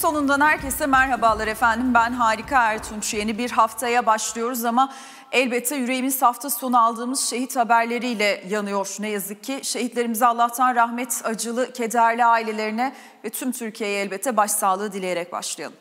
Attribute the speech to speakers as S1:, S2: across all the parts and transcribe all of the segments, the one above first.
S1: Sonundan herkese merhabalar efendim. Ben Harika Ertunç. Yeni bir haftaya başlıyoruz ama elbette yüreğimiz hafta sonu aldığımız şehit haberleriyle yanıyor. Ne yazık ki şehitlerimize Allah'tan rahmet, acılı, kederli ailelerine ve tüm Türkiye'ye elbette başsağlığı dileyerek başlayalım.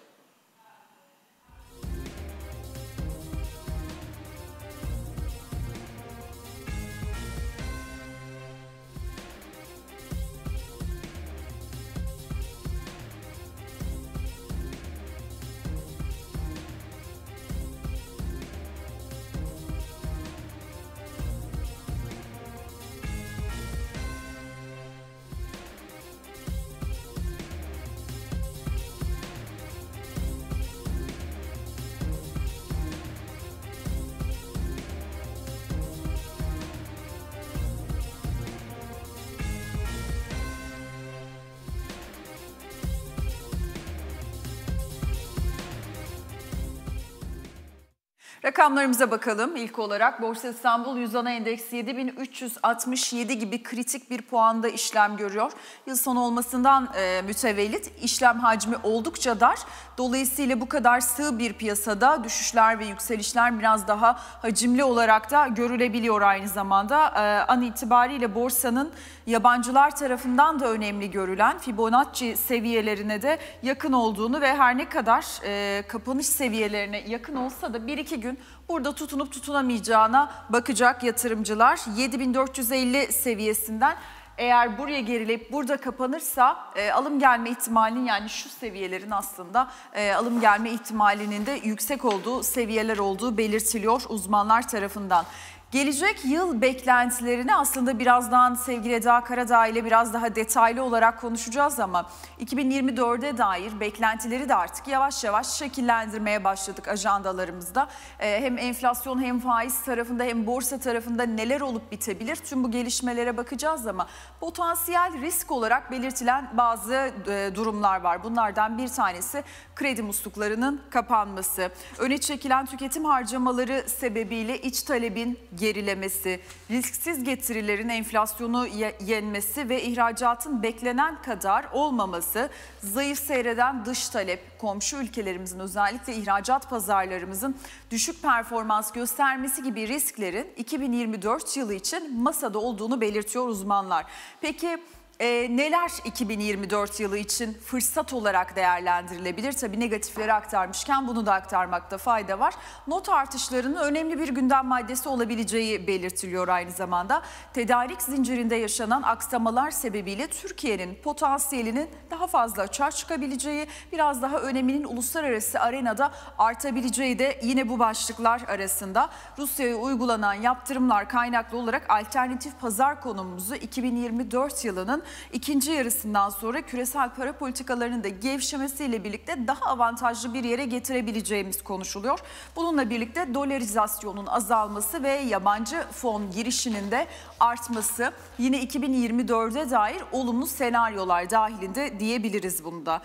S1: Rakamlarımıza bakalım. İlk olarak Borsa İstanbul Yüzana Endeksi 7367 gibi kritik bir puanda işlem görüyor. Yıl sonu olmasından e, mütevellit işlem hacmi oldukça dar. Dolayısıyla bu kadar sığ bir piyasada düşüşler ve yükselişler biraz daha hacimli olarak da görülebiliyor aynı zamanda. E, an itibariyle borsanın yabancılar tarafından da önemli görülen Fibonacci seviyelerine de yakın olduğunu ve her ne kadar e, kapanış seviyelerine yakın olsa da bir iki gün burada tutunup tutunamayacağına bakacak yatırımcılar 7450 seviyesinden eğer buraya gerileyip burada kapanırsa e, alım gelme ihtimalinin yani şu seviyelerin aslında e, alım gelme ihtimalinin de yüksek olduğu seviyeler olduğu belirtiliyor uzmanlar tarafından. Gelecek yıl beklentilerini aslında birazdan sevgili Eda Karadağ ile biraz daha detaylı olarak konuşacağız ama 2024'e dair beklentileri de artık yavaş yavaş şekillendirmeye başladık ajandalarımızda. Ee, hem enflasyon hem faiz tarafında hem borsa tarafında neler olup bitebilir tüm bu gelişmelere bakacağız ama potansiyel risk olarak belirtilen bazı e, durumlar var. Bunlardan bir tanesi kredi musluklarının kapanması. Öne çekilen tüketim harcamaları sebebiyle iç talebin gerilemesi, risksiz getirilerin enflasyonu yenmesi ve ihracatın beklenen kadar olmaması, zayıf seyreden dış talep, komşu ülkelerimizin özellikle ihracat pazarlarımızın düşük performans göstermesi gibi risklerin 2024 yılı için masada olduğunu belirtiyor uzmanlar. Peki e, neler 2024 yılı için fırsat olarak değerlendirilebilir? Tabii negatifleri aktarmışken bunu da aktarmakta fayda var. Not artışlarının önemli bir gündem maddesi olabileceği belirtiliyor aynı zamanda. Tedarik zincirinde yaşanan aksamalar sebebiyle Türkiye'nin potansiyelinin daha fazla açığa çıkabileceği, biraz daha öneminin uluslararası arenada artabileceği de yine bu başlıklar arasında. Rusya'ya uygulanan yaptırımlar kaynaklı olarak alternatif pazar konumumuzu 2024 yılının ikinci yarısından sonra küresel para politikalarının da gevşemesiyle birlikte daha avantajlı bir yere getirebileceğimiz konuşuluyor. Bununla birlikte dolarizasyonun azalması ve yabancı fon girişinin de artması yine 2024'e dair olumlu senaryolar dahilinde diyebiliriz bunda.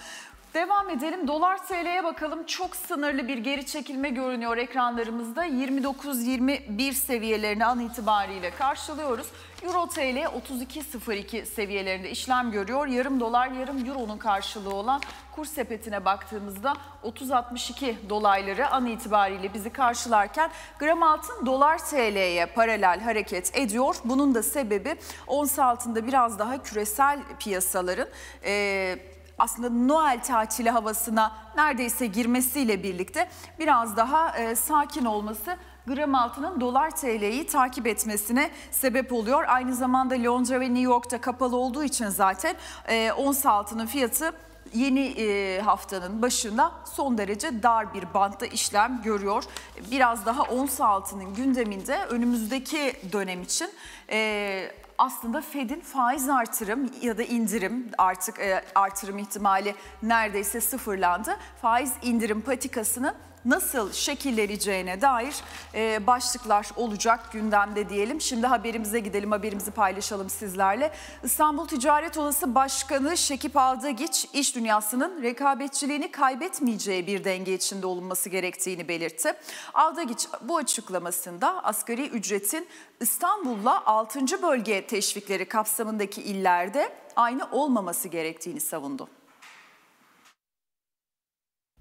S1: Devam edelim. Dolar TL'ye bakalım. Çok sınırlı bir geri çekilme görünüyor ekranlarımızda. 29-21 seviyelerini an itibariyle karşılıyoruz. Euro TL 32.02 seviyelerinde işlem görüyor. Yarım dolar yarım euronun karşılığı olan kur sepetine baktığımızda 30.62 dolayları an itibariyle bizi karşılarken gram altın dolar TL'ye paralel hareket ediyor. Bunun da sebebi ons altında biraz daha küresel piyasaların... Ee, aslında Noel tatili havasına neredeyse girmesiyle birlikte biraz daha e, sakin olması gram altının dolar TL'yi takip etmesine sebep oluyor. Aynı zamanda Londra ve New York'ta kapalı olduğu için zaten e, ons altının fiyatı yeni e, haftanın başında son derece dar bir bantta işlem görüyor. Biraz daha ons altının gündeminde önümüzdeki dönem için e, aslında Fed'in faiz artırım ya da indirim artık e, artırım ihtimali neredeyse sıfırlandı. Faiz indirim patikasını nasıl şekilleneceğine dair e, başlıklar olacak gündemde diyelim. Şimdi haberimize gidelim, haberimizi paylaşalım sizlerle. İstanbul Ticaret Odası Başkanı Şekip Aldagiç, iş dünyasının rekabetçiliğini kaybetmeyeceği bir denge içinde olunması gerektiğini belirtti. Aldagiç bu açıklamasında asgari ücretin İstanbul'la 6. bölge teşvikleri kapsamındaki illerde aynı olmaması gerektiğini savundu.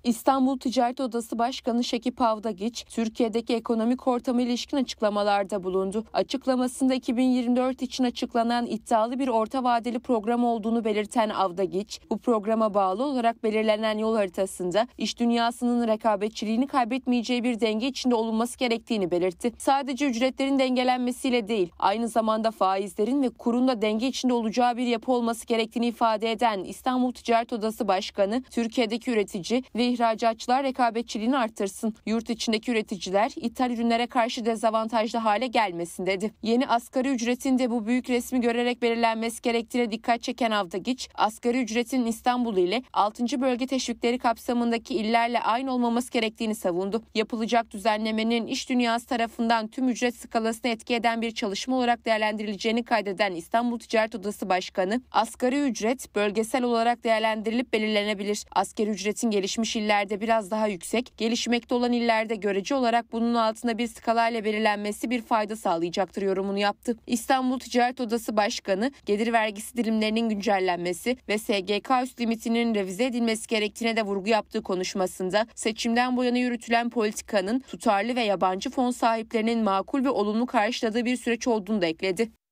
S2: İstanbul Ticaret Odası Başkanı Şekip Avdagiç, Türkiye'deki ekonomik ortama ilişkin açıklamalarda bulundu. Açıklamasında 2024 için açıklanan iddialı bir orta vadeli program olduğunu belirten Avdagiç, bu programa bağlı olarak belirlenen yol haritasında iş dünyasının rekabetçiliğini kaybetmeyeceği bir denge içinde olunması gerektiğini belirtti. Sadece ücretlerin dengelenmesiyle değil, aynı zamanda faizlerin ve kurun da denge içinde olacağı bir yapı olması gerektiğini ifade eden İstanbul Ticaret Odası Başkanı, Türkiye'deki üretici ve ihracatçılar rekabetçiliğini arttırsın. Yurt içindeki üreticiler ithal ürünlere karşı dezavantajlı hale gelmesin dedi. Yeni asgari ücretin de bu büyük resmi görerek belirlenmesi gerektiğine dikkat çeken Avdagiç, asgari ücretin İstanbul ile 6. bölge teşvikleri kapsamındaki illerle aynı olmaması gerektiğini savundu. Yapılacak düzenlemenin iş dünyası tarafından tüm ücret skalasını etki eden bir çalışma olarak değerlendirileceğini kaydeden İstanbul Ticaret Odası Başkanı, asgari ücret bölgesel olarak değerlendirilip belirlenebilir. Asgari ücretin gelişmiş illerde biraz daha yüksek, gelişmekte olan illerde görece olarak bunun altında bir skala ile belirlenmesi bir fayda sağlayacaktır yorumunu yaptı. İstanbul Ticaret Odası Başkanı gelir vergisi dilimlerinin güncellenmesi ve SGK üst limitinin revize edilmesi gerektiğine de vurgu yaptığı konuşmasında seçimden bu yana yürütülen politikanın tutarlı ve yabancı fon sahiplerinin makul ve olumlu karşıladığı bir süreç olduğunu da ekledi.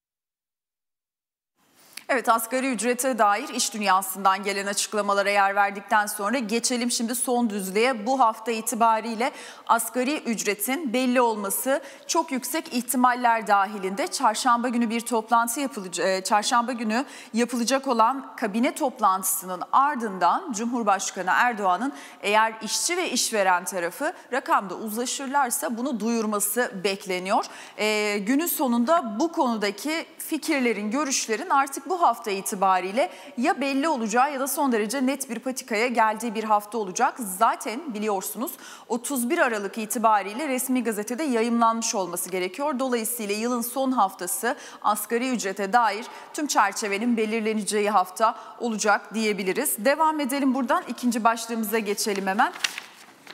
S1: Evet asgari ücrete dair iş dünyasından gelen açıklamalara yer verdikten sonra geçelim şimdi son düzlüğe. Bu hafta itibariyle asgari ücretin belli olması çok yüksek ihtimaller dahilinde çarşamba günü bir toplantı yapılacak e, çarşamba günü yapılacak olan kabine toplantısının ardından Cumhurbaşkanı Erdoğan'ın eğer işçi ve işveren tarafı rakamda uzlaşırlarsa bunu duyurması bekleniyor. E, günün sonunda bu konudaki fikirlerin, görüşlerin artık bu hafta itibariyle ya belli olacağı ya da son derece net bir patikaya geldiği bir hafta olacak. Zaten biliyorsunuz 31 Aralık itibariyle resmi gazetede yayımlanmış olması gerekiyor. Dolayısıyla yılın son haftası asgari ücrete dair tüm çerçevenin belirleneceği hafta olacak diyebiliriz. Devam edelim buradan ikinci başlığımıza geçelim hemen.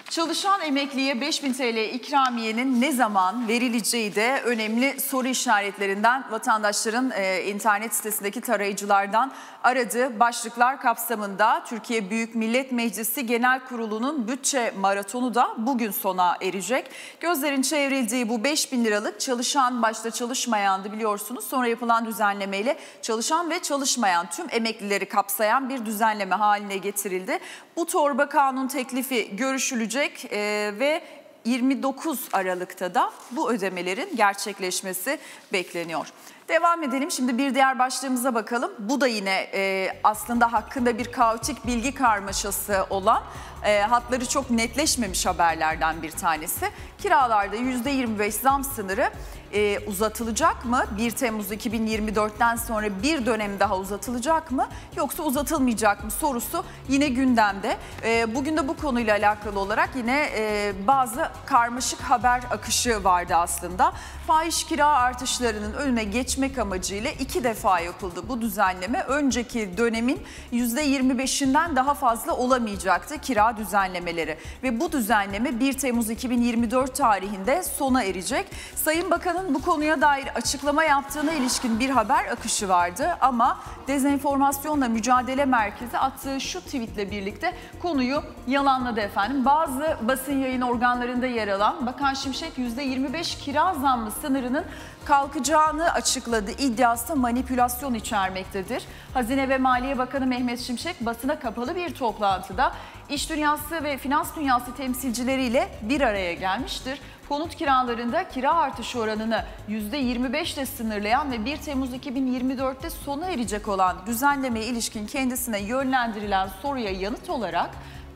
S1: Çalışan emekliye 5000 TL ikramiyenin ne zaman verileceği de önemli soru işaretlerinden vatandaşların e, internet sitesindeki tarayıcılardan aradığı başlıklar kapsamında Türkiye Büyük Millet Meclisi Genel Kurulu'nun bütçe maratonu da bugün sona erecek. Gözlerin çevrildiği bu 5000 liralık çalışan başta çalışmayandı biliyorsunuz. Sonra yapılan düzenlemeyle çalışan ve çalışmayan tüm emeklileri kapsayan bir düzenleme haline getirildi. Bu torba kanun teklifi görüşülecek e, ve 29 Aralık'ta da bu ödemelerin gerçekleşmesi bekleniyor. Devam edelim. Şimdi bir diğer başlığımıza bakalım. Bu da yine e, aslında hakkında bir kaotik bilgi karmaşası olan e, hatları çok netleşmemiş haberlerden bir tanesi. Kiralarda %25 zam sınırı e, uzatılacak mı? 1 Temmuz 2024'ten sonra bir dönem daha uzatılacak mı? Yoksa uzatılmayacak mı sorusu yine gündemde. E, bugün de bu konuyla alakalı olarak yine e, bazı karmaşık haber akışı vardı aslında. Fahiş kira artışlarının önüne geçmek amacıyla iki defa yapıldı bu düzenleme. Önceki dönemin %25'inden daha fazla olamayacaktı kira düzenlemeleri. Ve bu düzenleme 1 Temmuz 2024 tarihinde sona erecek. Sayın Bakan'ın bu konuya dair açıklama yaptığına ilişkin bir haber akışı vardı. Ama Dezenformasyonla Mücadele Merkezi attığı şu tweetle birlikte konuyu yalanladı efendim. Bazı basın yayın organlarında yer alan Bakan Şimşek %25 kira zammı sınırının kalkacağını açıkladı. İddiası manipülasyon içermektedir. Hazine ve Maliye Bakanı Mehmet Şimşek basına kapalı bir toplantıda iş dünyası ve finans dünyası temsilcileriyle bir araya gelmiştir. Konut kiralarında kira artışı oranını %25 ile sınırlayan ve 1 Temmuz 2024'te sona erecek olan düzenlemeye ilişkin kendisine yönlendirilen soruya yanıt olarak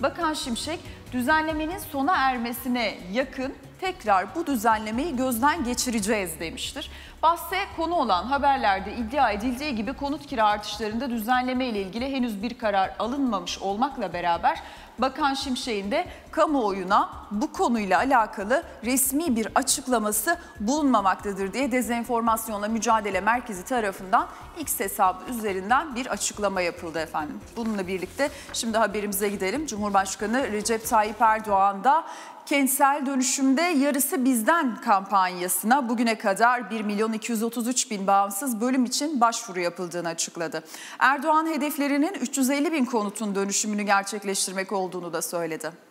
S1: Bakan Şimşek düzenlemenin sona ermesine yakın tekrar bu düzenlemeyi gözden geçireceğiz demiştir. Bahse konu olan haberlerde iddia edildiği gibi konut kira artışlarında düzenleme ile ilgili henüz bir karar alınmamış olmakla beraber Bakan Şimşek'in de kamuoyuna bu konuyla alakalı resmi bir açıklaması bulunmamaktadır diye Dezenformasyonla Mücadele Merkezi tarafından X hesabı üzerinden bir açıklama yapıldı efendim. Bununla birlikte şimdi haberimize gidelim. Cumhurbaşkanı Recep Tayyip Erdoğan da Kentsel dönüşümde yarısı bizden kampanyasına bugüne kadar 1 milyon 233 bin bağımsız bölüm için başvuru yapıldığını açıkladı. Erdoğan hedeflerinin 350 bin konutun dönüşümünü gerçekleştirmek olduğunu da söyledi.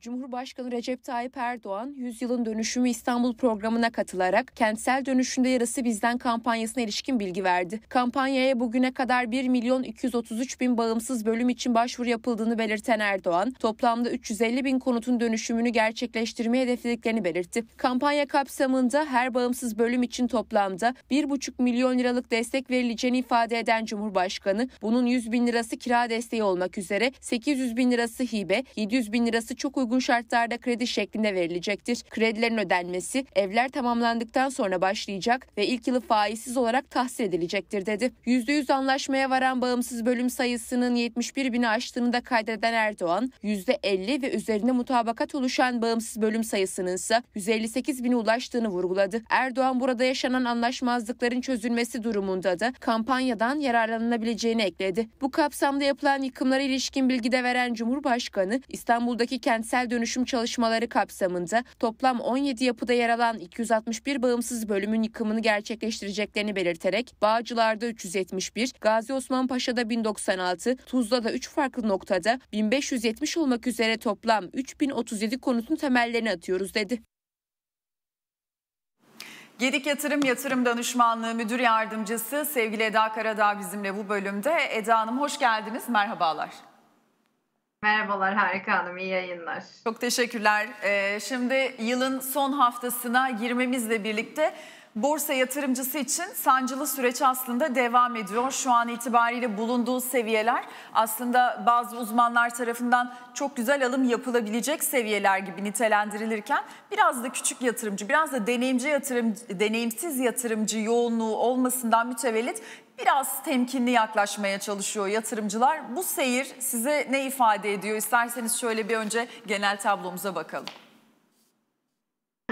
S2: Cumhurbaşkanı Recep Tayyip Erdoğan, Yüzyılın Dönüşümü İstanbul programına katılarak kentsel dönüşümde yarısı bizden kampanyasına ilişkin bilgi verdi. Kampanyaya bugüne kadar 1 milyon 233 bin bağımsız bölüm için başvuru yapıldığını belirten Erdoğan, toplamda 350 bin konutun dönüşümünü gerçekleştirmeye hedeflediklerini belirtti. Kampanya kapsamında her bağımsız bölüm için toplamda 1,5 milyon liralık destek verileceğini ifade eden Cumhurbaşkanı, bunun 100 bin lirası kira desteği olmak üzere 800 bin lirası hibe, 700 bin lirası çok uygun uygun şartlarda kredi şeklinde verilecektir. Kredilerin ödenmesi evler tamamlandıktan sonra başlayacak ve ilk yılı faizsiz olarak tahsil edilecektir dedi. %100 anlaşmaya varan bağımsız bölüm sayısının 71 bini aştığını da kaydeden Erdoğan, %50 ve üzerine mutabakat oluşan bağımsız bölüm sayısının ise 158 bine ulaştığını vurguladı. Erdoğan burada yaşanan anlaşmazlıkların çözülmesi durumunda da kampanyadan yararlanılabileceğini ekledi. Bu kapsamda yapılan yıkımlara ilişkin bilgi de veren Cumhurbaşkanı, İstanbul'daki kentsel kentsel dönüşüm çalışmaları kapsamında toplam 17 yapıda yer alan 261 bağımsız bölümün yıkımını gerçekleştireceklerini belirterek Bağcılar'da 371, Gazi Osman Paşa'da 1096, Tuzla'da 3 farklı noktada 1570 olmak üzere toplam 3037 konutun temellerini atıyoruz dedi.
S1: Gedik Yatırım Yatırım Danışmanlığı Müdür Yardımcısı sevgili Eda Karadağ bizimle bu bölümde. Eda Hanım hoş geldiniz, merhabalar.
S3: Merhabalar Harika Hanım, iyi yayınlar.
S1: Çok teşekkürler. Ee, şimdi yılın son haftasına girmemizle birlikte borsa yatırımcısı için sancılı süreç aslında devam ediyor. Şu an itibariyle bulunduğu seviyeler aslında bazı uzmanlar tarafından çok güzel alım yapılabilecek seviyeler gibi nitelendirilirken biraz da küçük yatırımcı, biraz da deneyimci yatırımcı, deneyimsiz yatırımcı yoğunluğu olmasından mütevellit biraz temkinli yaklaşmaya çalışıyor yatırımcılar. Bu seyir size ne ifade ediyor? İsterseniz şöyle bir önce genel tablomuza bakalım.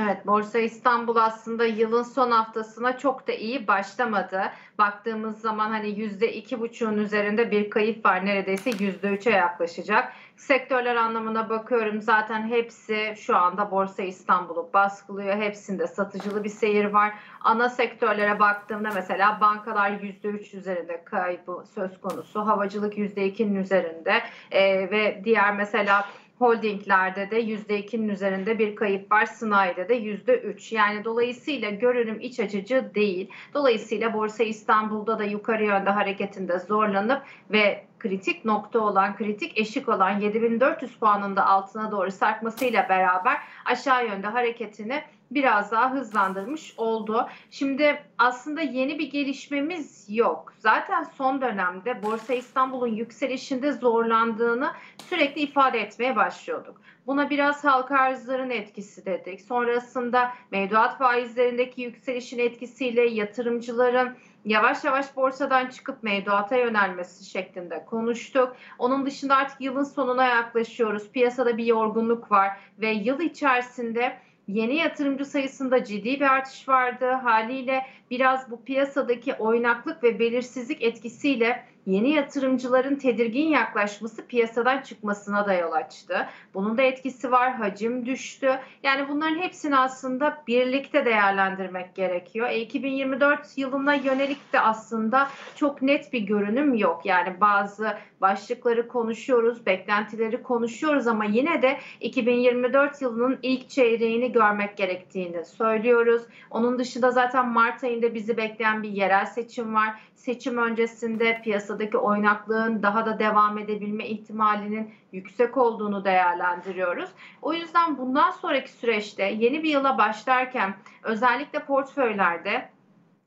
S3: Evet, Borsa İstanbul aslında yılın son haftasına çok da iyi başlamadı. Baktığımız zaman hani yüzde iki buçuğun üzerinde bir kayıp var. Neredeyse yüzde üçe yaklaşacak. Sektörler anlamına bakıyorum zaten hepsi şu anda Borsa İstanbul'u baskılıyor. Hepsinde satıcılı bir seyir var. Ana sektörlere baktığımda mesela bankalar yüzde üç üzerinde kaybı söz konusu. Havacılık yüzde ikinin üzerinde ee, ve diğer mesela Holdinglerde de %2'nin üzerinde bir kayıp var. Sınayda da %3. Yani dolayısıyla görünüm iç açıcı değil. Dolayısıyla Borsa İstanbul'da da yukarı yönde hareketinde zorlanıp ve kritik nokta olan, kritik eşik olan 7400 puanın da altına doğru sarkmasıyla beraber aşağı yönde hareketini biraz daha hızlandırmış oldu. Şimdi aslında yeni bir gelişmemiz yok. Zaten son dönemde Borsa İstanbul'un yükselişinde zorlandığını sürekli ifade etmeye başlıyorduk. Buna biraz halka arzların etkisi dedik. Sonrasında mevduat faizlerindeki yükselişin etkisiyle yatırımcıların yavaş yavaş borsadan çıkıp mevduata yönelmesi şeklinde konuştuk. Onun dışında artık yılın sonuna yaklaşıyoruz. Piyasada bir yorgunluk var ve yıl içerisinde Yeni yatırımcı sayısında ciddi bir artış vardı. Haliyle biraz bu piyasadaki oynaklık ve belirsizlik etkisiyle yeni yatırımcıların tedirgin yaklaşması piyasadan çıkmasına da yol açtı. Bunun da etkisi var. Hacim düştü. Yani bunların hepsini aslında birlikte değerlendirmek gerekiyor. E, 2024 yılına yönelik de aslında çok net bir görünüm yok. Yani bazı başlıkları konuşuyoruz, beklentileri konuşuyoruz ama yine de 2024 yılının ilk çeyreğini görmek gerektiğini söylüyoruz. Onun dışında zaten Mart ayında bizi bekleyen bir yerel seçim var. Seçim öncesinde piyasadaki oynaklığın daha da devam edebilme ihtimalinin yüksek olduğunu değerlendiriyoruz. O yüzden bundan sonraki süreçte yeni bir yıla başlarken özellikle portföylerde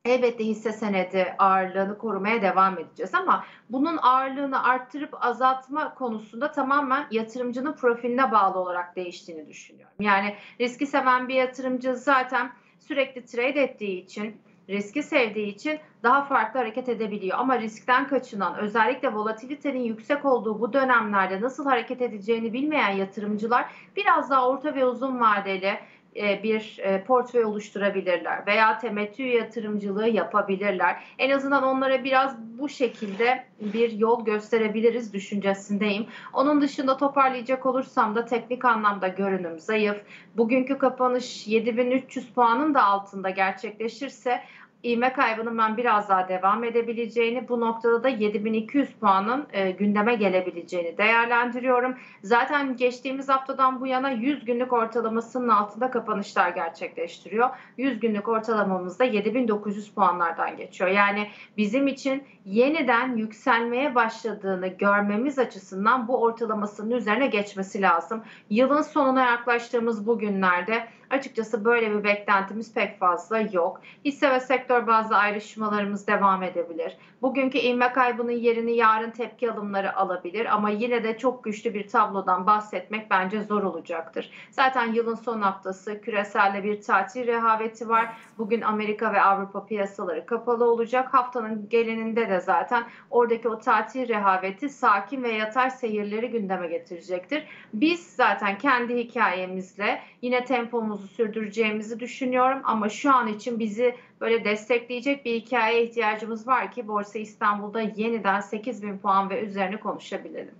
S3: Elbette hisse senedi ağırlığını korumaya devam edeceğiz ama bunun ağırlığını arttırıp azaltma konusunda tamamen yatırımcının profiline bağlı olarak değiştiğini düşünüyorum. Yani riski seven bir yatırımcı zaten sürekli trade ettiği için riski sevdiği için daha farklı hareket edebiliyor. Ama riskten kaçınan özellikle volatilitenin yüksek olduğu bu dönemlerde nasıl hareket edeceğini bilmeyen yatırımcılar biraz daha orta ve uzun vadeli e, bir e, portföy oluşturabilirler veya temettü yatırımcılığı yapabilirler. En azından onlara biraz bu şekilde bir yol gösterebiliriz düşüncesindeyim. Onun dışında toparlayacak olursam da teknik anlamda görünüm zayıf. Bugünkü kapanış 7300 puanın da altında gerçekleşirse ivme kaybının ben biraz daha devam edebileceğini, bu noktada da 7200 puanın e, gündeme gelebileceğini değerlendiriyorum. Zaten geçtiğimiz haftadan bu yana 100 günlük ortalamasının altında kapanışlar gerçekleştiriyor. 100 günlük ortalamamız da 7900 puanlardan geçiyor. Yani bizim için yeniden yükselmeye başladığını görmemiz açısından bu ortalamasının üzerine geçmesi lazım. Yılın sonuna yaklaştığımız bu günlerde açıkçası böyle bir beklentimiz pek fazla yok. Hisse ve sektör bazı ayrışmalarımız devam edebilir. Bugünkü ilme kaybının yerini yarın tepki alımları alabilir ama yine de çok güçlü bir tablodan bahsetmek bence zor olacaktır. Zaten yılın son haftası küreselde bir tatil rehaveti var. Bugün Amerika ve Avrupa piyasaları kapalı olacak. Haftanın geleninde de zaten oradaki o tatil rehaveti sakin ve yatay seyirleri gündeme getirecektir. Biz zaten kendi hikayemizle yine tempomuz yolumuzu sürdüreceğimizi düşünüyorum ama şu an için bizi böyle destekleyecek bir hikayeye ihtiyacımız var ki Borsa İstanbul'da yeniden 8000 puan ve üzerine konuşabilelim.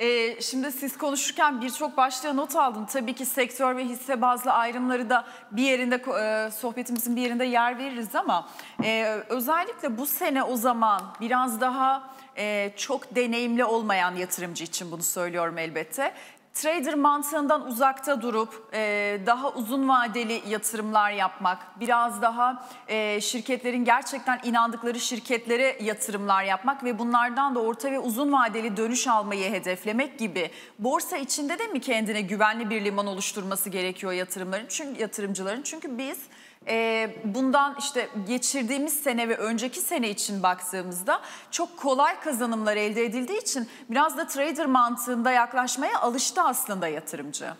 S1: Ee, şimdi siz konuşurken birçok başlığa not aldım. Tabii ki sektör ve hisse bazlı ayrımları da bir yerinde e, sohbetimizin bir yerinde yer veririz ama e, özellikle bu sene o zaman biraz daha e, çok deneyimli olmayan yatırımcı için bunu söylüyorum elbette trader mantığından uzakta durup e, daha uzun vadeli yatırımlar yapmak, biraz daha e, şirketlerin gerçekten inandıkları şirketlere yatırımlar yapmak ve bunlardan da orta ve uzun vadeli dönüş almayı hedeflemek gibi borsa içinde de mi kendine güvenli bir liman oluşturması gerekiyor yatırımların? Çünkü yatırımcıların çünkü biz e, bundan işte geçirdiğimiz sene ve önceki sene için baktığımızda çok kolay kazanımlar elde edildiği için biraz da trader mantığında yaklaşmaya alıştı aslında yatırımcı.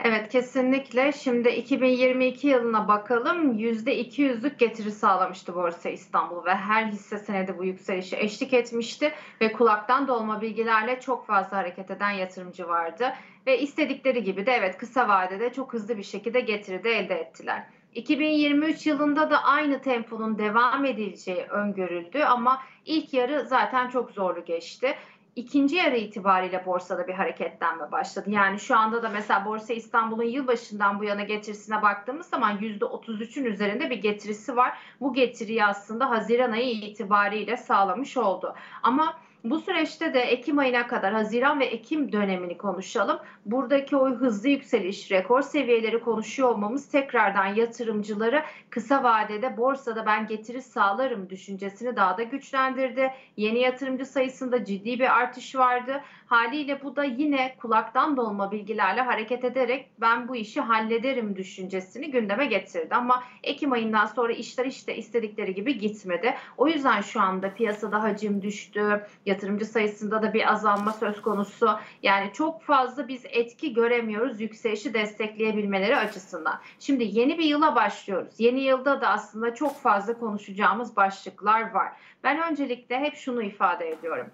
S3: Evet kesinlikle. Şimdi 2022 yılına bakalım. %200'lük getiri sağlamıştı Borsa İstanbul ve her hisse senedi bu yükselişe eşlik etmişti ve kulaktan dolma bilgilerle çok fazla hareket eden yatırımcı vardı ve istedikleri gibi de evet kısa vadede çok hızlı bir şekilde getiri de elde ettiler. 2023 yılında da aynı temponun devam edileceği öngörüldü ama ilk yarı zaten çok zorlu geçti ikinci yarı itibariyle borsada bir hareketlenme başladı. Yani şu anda da mesela Borsa İstanbul'un yılbaşından bu yana getirisine baktığımız zaman %33'ün üzerinde bir getirisi var. Bu getiriyi aslında Haziran ayı itibariyle sağlamış oldu. Ama bu süreçte de Ekim ayına kadar Haziran ve Ekim dönemini konuşalım. Buradaki o hızlı yükseliş, rekor seviyeleri konuşuyor olmamız tekrardan yatırımcıları kısa vadede borsada ben getiri sağlarım düşüncesini daha da güçlendirdi. Yeni yatırımcı sayısında ciddi bir artış vardı. Haliyle bu da yine kulaktan dolma bilgilerle hareket ederek ben bu işi hallederim düşüncesini gündeme getirdi. Ama Ekim ayından sonra işler işte istedikleri gibi gitmedi. O yüzden şu anda piyasada hacim düştü. Yatırımcı sayısında da bir azalma söz konusu. Yani çok fazla biz etki göremiyoruz yükselişi destekleyebilmeleri açısından. Şimdi yeni bir yıla başlıyoruz. Yeni yılda da aslında çok fazla konuşacağımız başlıklar var. Ben öncelikle hep şunu ifade ediyorum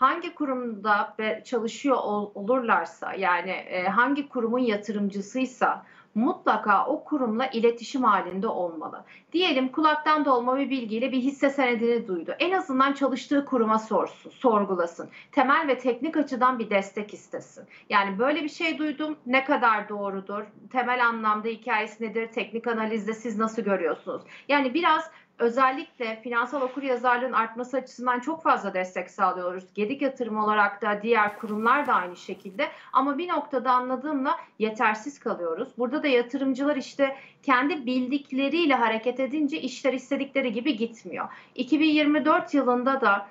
S3: hangi kurumda çalışıyor olurlarsa yani e, hangi kurumun yatırımcısıysa mutlaka o kurumla iletişim halinde olmalı. Diyelim kulaktan dolma bir bilgiyle bir hisse senedini duydu. En azından çalıştığı kuruma sorsun, sorgulasın. Temel ve teknik açıdan bir destek istesin. Yani böyle bir şey duydum ne kadar doğrudur? Temel anlamda hikayesi nedir? Teknik analizde siz nasıl görüyorsunuz? Yani biraz özellikle finansal okur yazarlığın artması açısından çok fazla destek sağlıyoruz. Gedik yatırım olarak da diğer kurumlar da aynı şekilde. Ama bir noktada anladığımla yetersiz kalıyoruz. Burada da yatırımcılar işte kendi bildikleriyle hareket edince işler istedikleri gibi gitmiyor. 2024 yılında da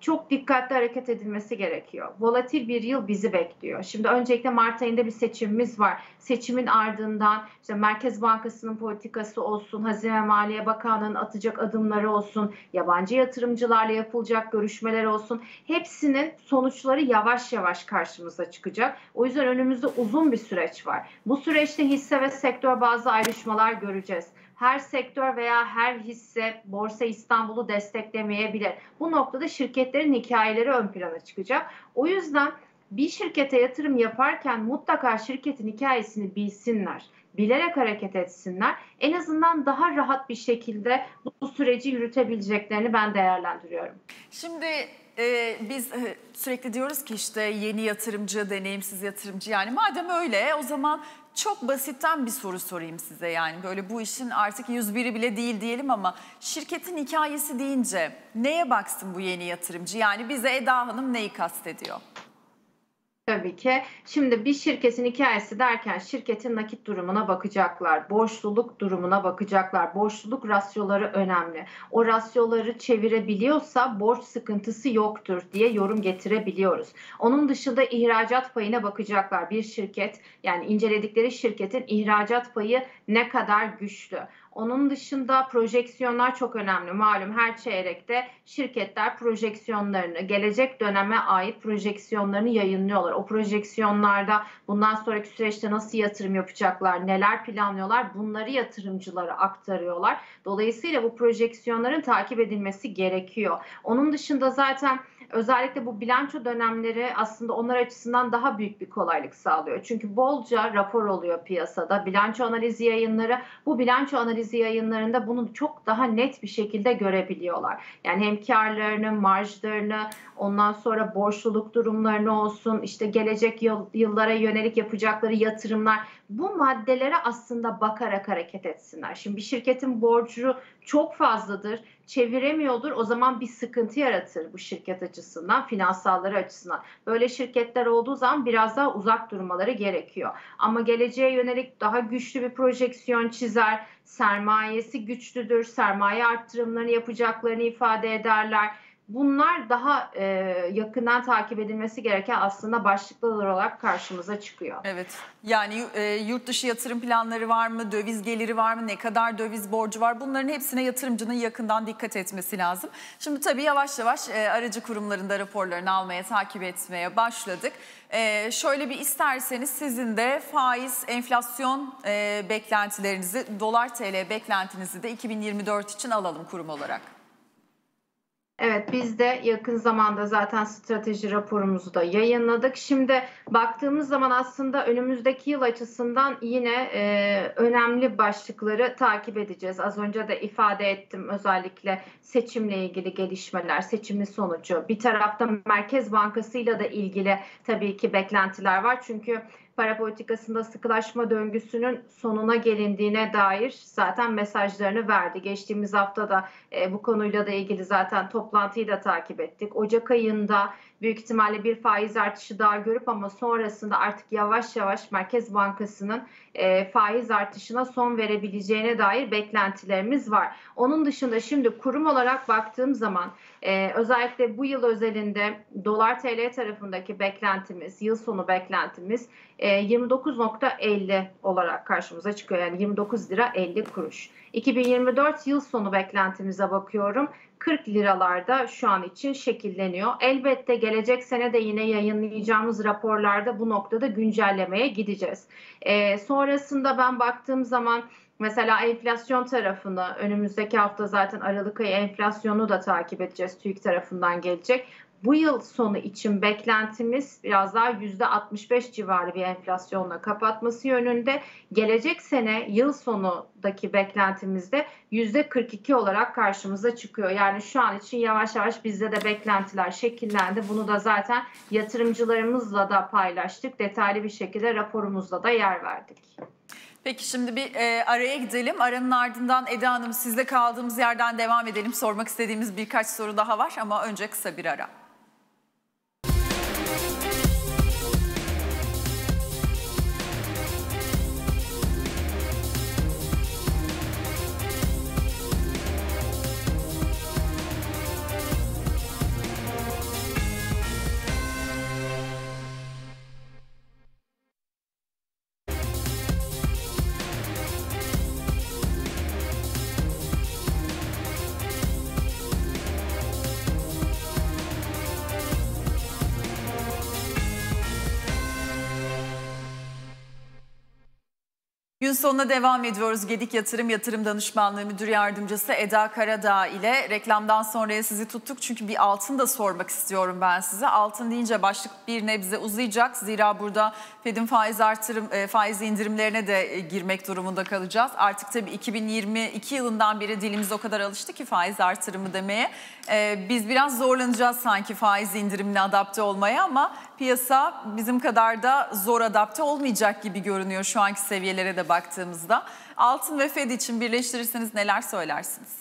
S3: çok dikkatli hareket edilmesi gerekiyor. Volatil bir yıl bizi bekliyor. Şimdi öncelikle Mart ayında bir seçimimiz var. Seçimin ardından işte Merkez Bankası'nın politikası olsun, Hazine Maliye Bakanlığı'nın atacak adımları olsun, yabancı yatırımcılarla yapılacak görüşmeler olsun. Hepsinin sonuçları yavaş yavaş karşımıza çıkacak. O yüzden önümüzde uzun bir süreç var. Bu süreçte hisse ve sektör bazı ayrışmalar göreceğiz her sektör veya her hisse Borsa İstanbul'u desteklemeyebilir. Bu noktada şirketlerin hikayeleri ön plana çıkacak. O yüzden bir şirkete yatırım yaparken mutlaka şirketin hikayesini bilsinler. Bilerek hareket etsinler. En azından daha rahat bir şekilde bu süreci yürütebileceklerini ben değerlendiriyorum.
S1: Şimdi e, biz e, sürekli diyoruz ki işte yeni yatırımcı, deneyimsiz yatırımcı yani madem öyle o zaman çok basitten bir soru sorayım size yani böyle bu işin artık 101'i bile değil diyelim ama şirketin hikayesi deyince neye baksın bu yeni yatırımcı? Yani bize Eda Hanım neyi kastediyor?
S3: Tabii ki. Şimdi bir şirketin hikayesi derken şirketin nakit durumuna bakacaklar. Borçluluk durumuna bakacaklar. Borçluluk rasyoları önemli. O rasyoları çevirebiliyorsa borç sıkıntısı yoktur diye yorum getirebiliyoruz. Onun dışında ihracat payına bakacaklar. Bir şirket yani inceledikleri şirketin ihracat payı ne kadar güçlü. Onun dışında projeksiyonlar çok önemli. Malum her çeyrekte şirketler projeksiyonlarını, gelecek döneme ait projeksiyonlarını yayınlıyorlar. O projeksiyonlarda bundan sonraki süreçte nasıl yatırım yapacaklar, neler planlıyorlar bunları yatırımcılara aktarıyorlar. Dolayısıyla bu projeksiyonların takip edilmesi gerekiyor. Onun dışında zaten özellikle bu bilanço dönemleri aslında onlar açısından daha büyük bir kolaylık sağlıyor. Çünkü bolca rapor oluyor piyasada. Bilanço analizi yayınları bu bilanço analizi yayınlarında bunu çok daha net bir şekilde görebiliyorlar. Yani hem karlarını, marjlarını, ondan sonra borçluluk durumlarını olsun, işte gelecek yıl, yıllara yönelik yapacakları yatırımlar bu maddelere aslında bakarak hareket etsinler. Şimdi bir şirketin borcu çok fazladır, çeviremiyordur. O zaman bir sıkıntı yaratır bu şirket açısından, finansalları açısından. Böyle şirketler olduğu zaman biraz daha uzak durmaları gerekiyor. Ama geleceğe yönelik daha güçlü bir projeksiyon çizer, sermayesi güçlüdür, sermaye arttırımlarını yapacaklarını ifade ederler bunlar daha e, yakından takip edilmesi gereken aslında başlıklar olarak karşımıza çıkıyor.
S1: Evet yani e, yurt dışı yatırım planları var mı, döviz geliri var mı, ne kadar döviz borcu var bunların hepsine yatırımcının yakından dikkat etmesi lazım. Şimdi tabii yavaş yavaş e, aracı kurumlarında raporlarını almaya, takip etmeye başladık. E, şöyle bir isterseniz sizin de faiz, enflasyon e, beklentilerinizi, dolar TL beklentinizi de 2024 için alalım kurum olarak.
S3: Evet biz de yakın zamanda zaten strateji raporumuzu da yayınladık. Şimdi baktığımız zaman aslında önümüzdeki yıl açısından yine e, önemli başlıkları takip edeceğiz. Az önce de ifade ettim özellikle seçimle ilgili gelişmeler, seçimin sonucu. Bir tarafta Merkez Bankası ile de ilgili tabii ki beklentiler var. Çünkü para politikasında sıkılaşma döngüsünün sonuna gelindiğine dair zaten mesajlarını verdi. Geçtiğimiz hafta da e, bu konuyla da ilgili zaten toplantıyı da takip ettik. Ocak ayında büyük ihtimalle bir faiz artışı daha görüp ama sonrasında artık yavaş yavaş Merkez Bankası'nın e, faiz artışına son verebileceğine dair beklentilerimiz var. Onun dışında şimdi kurum olarak baktığım zaman e, özellikle bu yıl özelinde dolar TL tarafındaki beklentimiz, yıl sonu beklentimiz e, 29.50 olarak karşımıza çıkıyor. Yani 29 lira 50 kuruş. 2024 yıl sonu beklentimize bakıyorum. 40 liralarda şu an için şekilleniyor. Elbette gelecek sene de yine yayınlayacağımız raporlarda bu noktada güncellemeye gideceğiz. E, sonrasında ben baktığım zaman Mesela enflasyon tarafını önümüzdeki hafta zaten Aralık ayı enflasyonu da takip edeceğiz. TÜİK tarafından gelecek. Bu yıl sonu için beklentimiz biraz daha %65 civarı bir enflasyonla kapatması yönünde. Gelecek sene yıl sonundaki beklentimizde %42 olarak karşımıza çıkıyor. Yani şu an için yavaş yavaş bizde de beklentiler şekillendi. Bunu da zaten yatırımcılarımızla da paylaştık. Detaylı bir şekilde raporumuzda da yer verdik.
S1: Peki şimdi bir e, araya gidelim. Aranın ardından Eda Hanım sizle kaldığımız yerden devam edelim. Sormak istediğimiz birkaç soru daha var ama önce kısa bir ara. Gün sonuna devam ediyoruz. Gedik Yatırım Yatırım Danışmanlığı Müdür Yardımcısı Eda Karadağ ile reklamdan sonraya sizi tuttuk. Çünkü bir altın da sormak istiyorum ben size. Altın deyince başlık bir nebze uzayacak. Zira burada Fed'in faiz artırım, e, faiz indirimlerine de e, girmek durumunda kalacağız. Artık tabii 2022 yılından beri dilimiz o kadar alıştı ki faiz artırımı demeye. E, biz biraz zorlanacağız sanki faiz indirimine adapte olmaya ama piyasa bizim kadar da zor adapte olmayacak gibi görünüyor şu anki seviyelere de baktığımızda. Altın ve Fed için birleştirirseniz neler söylersiniz?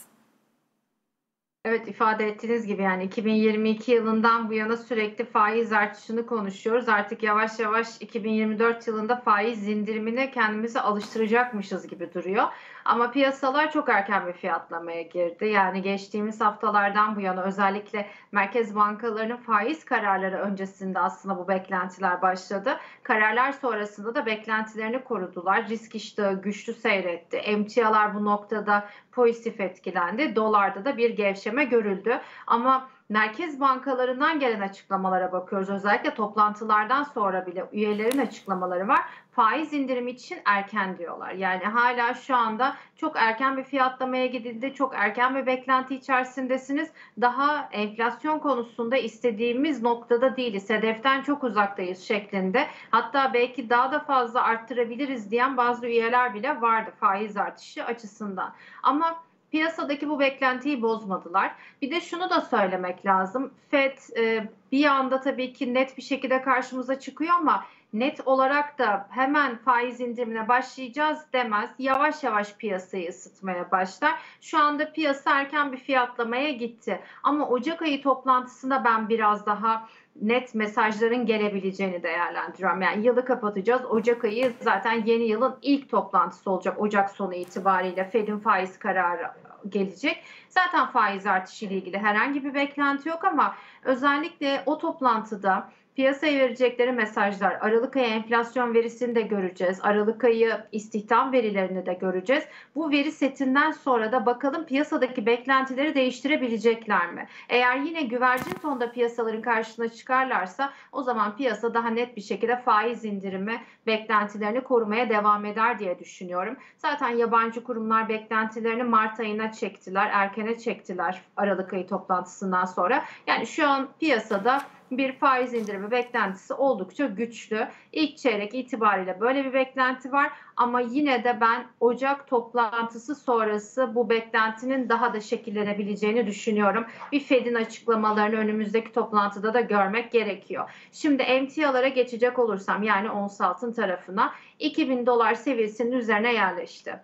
S3: Evet ifade ettiğiniz gibi yani 2022 yılından bu yana sürekli faiz artışını konuşuyoruz. Artık yavaş yavaş 2024 yılında faiz indirimine kendimizi alıştıracakmışız gibi duruyor. Ama piyasalar çok erken bir fiyatlamaya girdi. Yani geçtiğimiz haftalardan bu yana özellikle merkez bankalarının faiz kararları öncesinde aslında bu beklentiler başladı. Kararlar sonrasında da beklentilerini korudular. Risk iştahı güçlü seyretti. Emtialar bu noktada pozitif etkilendi. Dolarda da bir gevşeme görüldü. Ama merkez bankalarından gelen açıklamalara bakıyoruz. Özellikle toplantılardan sonra bile üyelerin açıklamaları var. Faiz indirimi için erken diyorlar. Yani hala şu anda çok erken bir fiyatlamaya gidildi. Çok erken bir beklenti içerisindesiniz. Daha enflasyon konusunda istediğimiz noktada değiliz. Hedeften çok uzaktayız şeklinde. Hatta belki daha da fazla arttırabiliriz diyen bazı üyeler bile vardı faiz artışı açısından. Ama piyasadaki bu beklentiyi bozmadılar. Bir de şunu da söylemek lazım. FED e, bir anda tabii ki net bir şekilde karşımıza çıkıyor ama net olarak da hemen faiz indirimine başlayacağız demez. Yavaş yavaş piyasayı ısıtmaya başlar. Şu anda piyasa erken bir fiyatlamaya gitti. Ama Ocak ayı toplantısında ben biraz daha net mesajların gelebileceğini değerlendiriyorum. Yani yılı kapatacağız. Ocak ayı zaten yeni yılın ilk toplantısı olacak. Ocak sonu itibariyle Fed'in faiz kararı gelecek. Zaten faiz artışı ile ilgili herhangi bir beklenti yok ama özellikle o toplantıda piyasaya verecekleri mesajlar, Aralık ayı enflasyon verisini de göreceğiz. Aralık ayı istihdam verilerini de göreceğiz. Bu veri setinden sonra da bakalım piyasadaki beklentileri değiştirebilecekler mi? Eğer yine güvercin tonda piyasaların karşısına çıkarlarsa o zaman piyasa daha net bir şekilde faiz indirimi beklentilerini korumaya devam eder diye düşünüyorum. Zaten yabancı kurumlar beklentilerini Mart ayına çektiler, erkene çektiler Aralık ayı toplantısından sonra. Yani şu an piyasada bir faiz indirimi beklentisi oldukça güçlü. İlk çeyrek itibariyle böyle bir beklenti var ama yine de ben Ocak toplantısı sonrası bu beklentinin daha da şekillenebileceğini düşünüyorum. Bir Fed'in açıklamalarını önümüzdeki toplantıda da görmek gerekiyor. Şimdi emtialara geçecek olursam yani ons altın tarafına 2000 dolar seviyesinin üzerine yerleşti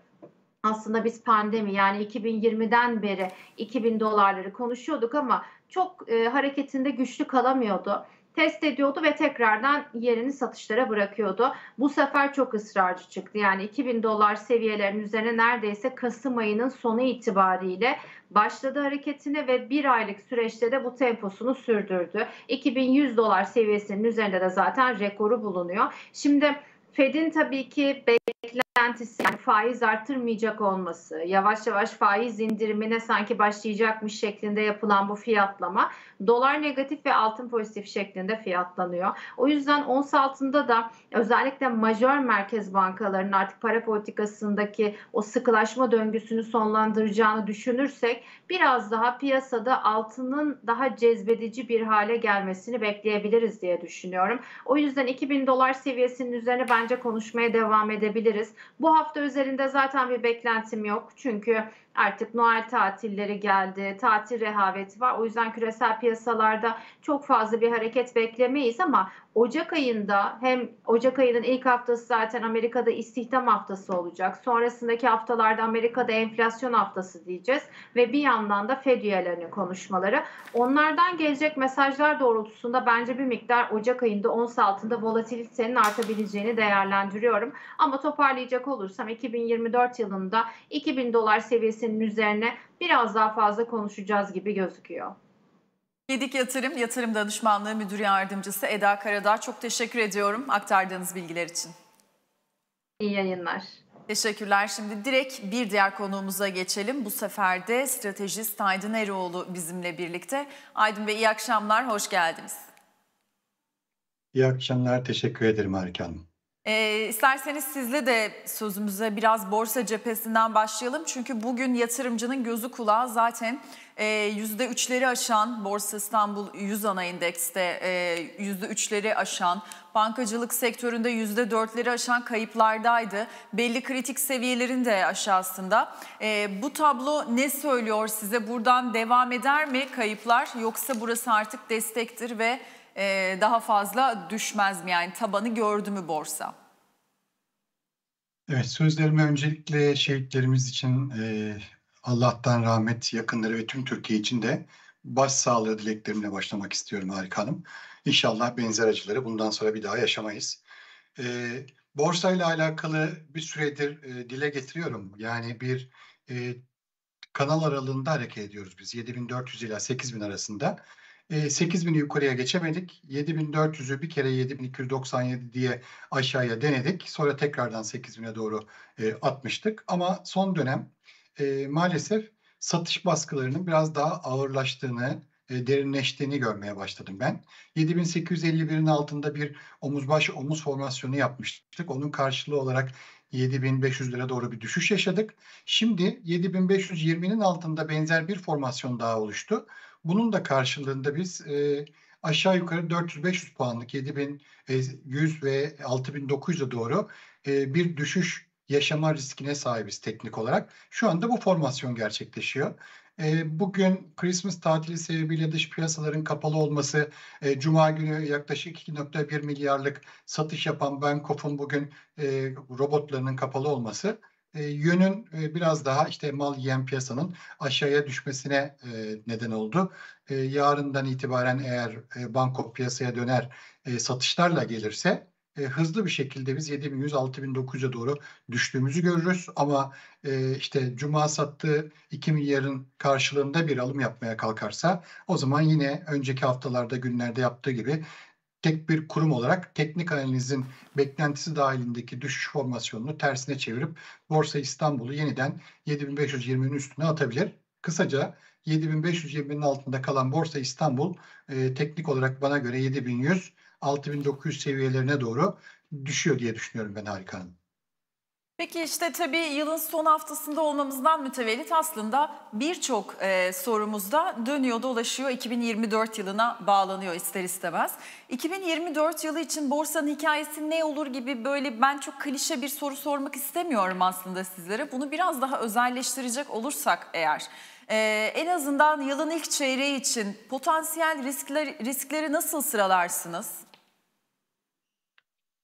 S3: aslında biz pandemi yani 2020'den beri 2000 dolarları konuşuyorduk ama çok e, hareketinde güçlü kalamıyordu. Test ediyordu ve tekrardan yerini satışlara bırakıyordu. Bu sefer çok ısrarcı çıktı. Yani 2000 dolar seviyelerinin üzerine neredeyse Kasım ayının sonu itibariyle başladı hareketine ve bir aylık süreçte de bu temposunu sürdürdü. 2100 dolar seviyesinin üzerinde de zaten rekoru bulunuyor. Şimdi Fed'in tabii ki beklentisi yani faiz artırmayacak olması, yavaş yavaş faiz indirimine sanki başlayacakmış şeklinde yapılan bu fiyatlama dolar negatif ve altın pozitif şeklinde fiyatlanıyor. O yüzden ons altında da özellikle majör merkez bankalarının artık para politikasındaki o sıkılaşma döngüsünü sonlandıracağını düşünürsek biraz daha piyasada altının daha cezbedici bir hale gelmesini bekleyebiliriz diye düşünüyorum. O yüzden 2000 dolar seviyesinin üzerine bence konuşmaya devam edebiliriz. Bu hafta üzerinde zaten bir beklentim yok. Çünkü Artık Noel tatilleri geldi, tatil rehaveti var. O yüzden küresel piyasalarda çok fazla bir hareket beklemeyiz ama Ocak ayında hem Ocak ayının ilk haftası zaten Amerika'da istihdam haftası olacak. Sonrasındaki haftalarda Amerika'da enflasyon haftası diyeceğiz ve bir yandan da Fed üyelerinin konuşmaları. Onlardan gelecek mesajlar doğrultusunda bence bir miktar Ocak ayında ons altında volatilitenin artabileceğini değerlendiriyorum. Ama toparlayacak olursam 2024 yılında 2000 dolar seviyesinin üzerine biraz daha fazla konuşacağız gibi gözüküyor.
S1: Gedik Yatırım, Yatırım Danışmanlığı Müdür Yardımcısı Eda Karadağ çok teşekkür ediyorum aktardığınız bilgiler için.
S3: İyi yayınlar.
S1: Teşekkürler. Şimdi direkt bir diğer konuğumuza geçelim. Bu sefer de stratejist Aydın Eroğlu bizimle birlikte. Aydın Bey iyi akşamlar, hoş geldiniz.
S4: İyi akşamlar, teşekkür ederim Harika Hanım.
S1: E, isterseniz sizle de sözümüze biraz borsa cephesinden başlayalım. Çünkü bugün yatırımcının gözü kulağı zaten e, %3'leri aşan Borsa İstanbul 100 ana endekste e, %3'leri aşan bankacılık sektöründe %4'leri aşan kayıplardaydı. Belli kritik seviyelerin de aşağısında. E, bu tablo ne söylüyor size? Buradan devam eder mi kayıplar yoksa burası artık destektir ve e, daha fazla düşmez mi? Yani tabanı gördü mü borsa?
S4: Evet, sözlerime öncelikle şehitlerimiz için e, Allah'tan rahmet, yakınları ve tüm Türkiye için de başsağlığı dileklerimle başlamak istiyorum Harika Hanım. İnşallah benzer acıları bundan sonra bir daha yaşamayız. E, borsayla alakalı bir süredir e, dile getiriyorum. Yani bir e, kanal aralığında hareket ediyoruz biz. 7400 ila 8000 arasında. E, 8000'i yukarıya geçemedik. 7400'ü bir kere 7297 diye aşağıya denedik. Sonra tekrardan 8000'e doğru e, atmıştık. Ama son dönem e, maalesef satış baskılarının biraz daha ağırlaştığını, e, derinleştiğini görmeye başladım ben. 7851'in altında bir omuz baş omuz formasyonu yapmıştık. Onun karşılığı olarak 7500 lira doğru bir düşüş yaşadık. Şimdi 7520'nin altında benzer bir formasyon daha oluştu. Bunun da karşılığında biz e, aşağı yukarı 400-500 puanlık 7100 ve 6900'e doğru e, bir düşüş yaşama riskine sahibiz teknik olarak. Şu anda bu formasyon gerçekleşiyor. E, bugün Christmas tatili sebebiyle dış piyasaların kapalı olması, e, Cuma günü yaklaşık 2.1 milyarlık satış yapan Bankof'un bugün e, robotlarının kapalı olması e, yönün e, biraz daha işte mal yiyen piyasanın aşağıya düşmesine e, neden oldu. E, yarından itibaren eğer e, banko piyasaya döner e, satışlarla gelirse e, hızlı bir şekilde biz 7100-6900'e doğru düştüğümüzü görürüz. Ama e, işte Cuma sattığı 2 milyarın karşılığında bir alım yapmaya kalkarsa o zaman yine önceki haftalarda günlerde yaptığı gibi tek bir kurum olarak teknik analizin beklentisi dahilindeki düşüş formasyonunu tersine çevirip Borsa İstanbul'u yeniden 7520'nin üstüne atabilir. Kısaca 7520'nin altında kalan Borsa İstanbul e, teknik olarak bana göre 7100 6900 seviyelerine doğru düşüyor diye düşünüyorum ben Harika Hanım.
S1: Peki işte tabii yılın son haftasında olmamızdan mütevellit aslında birçok e, sorumuzda dönüyor dolaşıyor 2024 yılına bağlanıyor ister istemez. 2024 yılı için borsanın hikayesi ne olur gibi böyle ben çok klişe bir soru sormak istemiyorum aslında sizlere. Bunu biraz daha özelleştirecek olursak eğer e, en azından yılın ilk çeyreği için potansiyel riskler, riskleri nasıl sıralarsınız?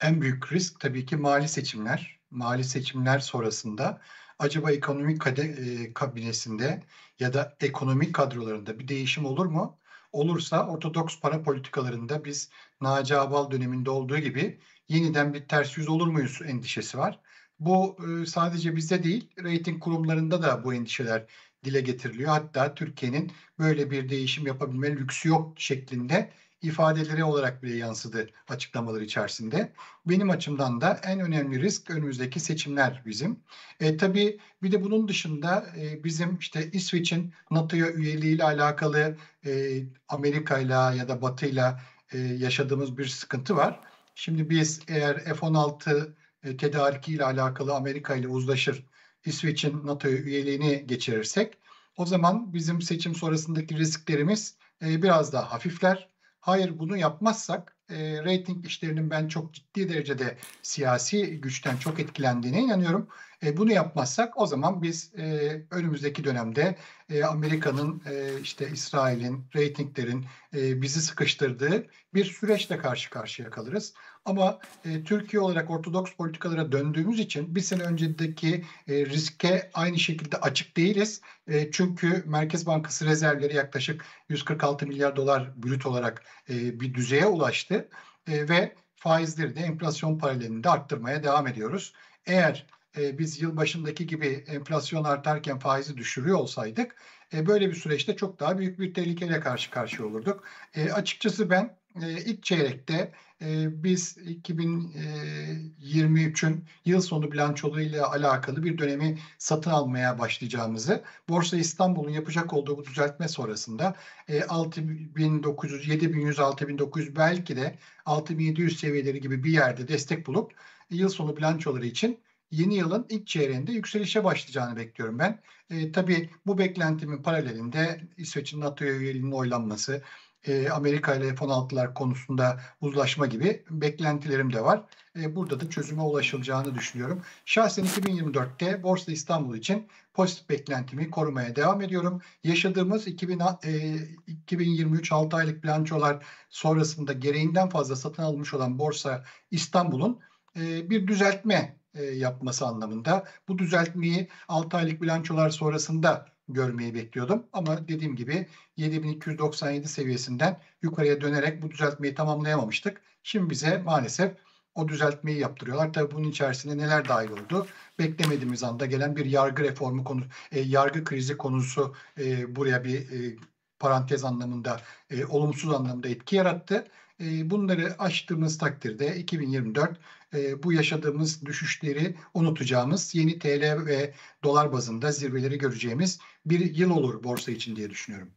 S4: En büyük risk tabii ki mali seçimler mali seçimler sonrasında acaba ekonomik kade, e, kabinesinde ya da ekonomik kadrolarında bir değişim olur mu? Olursa ortodoks para politikalarında biz Naci Abal döneminde olduğu gibi yeniden bir ters yüz olur muyuz endişesi var. Bu e, sadece bizde değil, reyting kurumlarında da bu endişeler dile getiriliyor. Hatta Türkiye'nin böyle bir değişim yapabilme lüksü yok şeklinde ifadeleri olarak bile yansıdı açıklamalar içerisinde. Benim açımdan da en önemli risk önümüzdeki seçimler bizim. E, tabii bir de bunun dışında e, bizim işte İsveç'in NATO'ya üyeliğiyle alakalı e, Amerika'yla ya da Batı'yla e, yaşadığımız bir sıkıntı var. Şimdi biz eğer F-16 e, tedarikiyle alakalı Amerika ile uzlaşır, İsveç'in NATO'ya üyeliğini geçirirsek o zaman bizim seçim sonrasındaki risklerimiz e, biraz daha hafifler. Hayır bunu yapmazsak e, reyting işlerinin ben çok ciddi derecede siyasi güçten çok etkilendiğine inanıyorum. E, bunu yapmazsak o zaman biz e, önümüzdeki dönemde e, Amerika'nın e, işte İsrail'in reytinglerin e, bizi sıkıştırdığı bir süreçle karşı karşıya kalırız. Ama e, Türkiye olarak ortodoks politikalara döndüğümüz için bir sene öncedeki e, riske aynı şekilde açık değiliz. E, çünkü Merkez Bankası rezervleri yaklaşık 146 milyar dolar brüt olarak e, bir düzeye ulaştı e, ve faizleri de enflasyon paralelinde arttırmaya devam ediyoruz. Eğer e, biz yılbaşındaki gibi enflasyon artarken faizi düşürüyor olsaydık e, böyle bir süreçte çok daha büyük bir tehlikeyle karşı karşıya olurduk. E, açıkçası ben e, ilk çeyrekte e, biz 2023'ün yıl sonu bilançolarıyla alakalı bir dönemi satın almaya başlayacağımızı, Borsa İstanbul'un yapacak olduğu bu düzeltme sonrasında e, 6900, 7100, 6900 belki de 6700 seviyeleri gibi bir yerde destek bulup yıl sonu bilançoları için yeni yılın ilk çeyreğinde yükselişe başlayacağını bekliyorum ben. E, tabii bu beklentimin paralelinde İsveç'in NATO üyeliğinin oylanması, e, Amerika ile F-16'lar konusunda uzlaşma gibi beklentilerim de var. E, burada da çözüme ulaşılacağını düşünüyorum. Şahsen 2024'te Borsa İstanbul için pozitif beklentimi korumaya devam ediyorum. Yaşadığımız 2000, e, 2023 6 aylık bilançolar sonrasında gereğinden fazla satın alınmış olan Borsa İstanbul'un e, bir düzeltme e, yapması anlamında. Bu düzeltmeyi 6 aylık bilançolar sonrasında görmeyi bekliyordum. Ama dediğim gibi 7297 seviyesinden yukarıya dönerek bu düzeltmeyi tamamlayamamıştık. Şimdi bize maalesef o düzeltmeyi yaptırıyorlar. Tabii bunun içerisinde neler dahil oldu? Beklemediğimiz anda gelen bir yargı reformu konu, e, yargı krizi konusu e, buraya bir e, parantez anlamında, e, olumsuz anlamda etki yarattı. E, bunları aştığımız takdirde 2024 e, bu yaşadığımız düşüşleri unutacağımız yeni TL ve dolar bazında zirveleri göreceğimiz bir yıl olur borsa için diye düşünüyorum.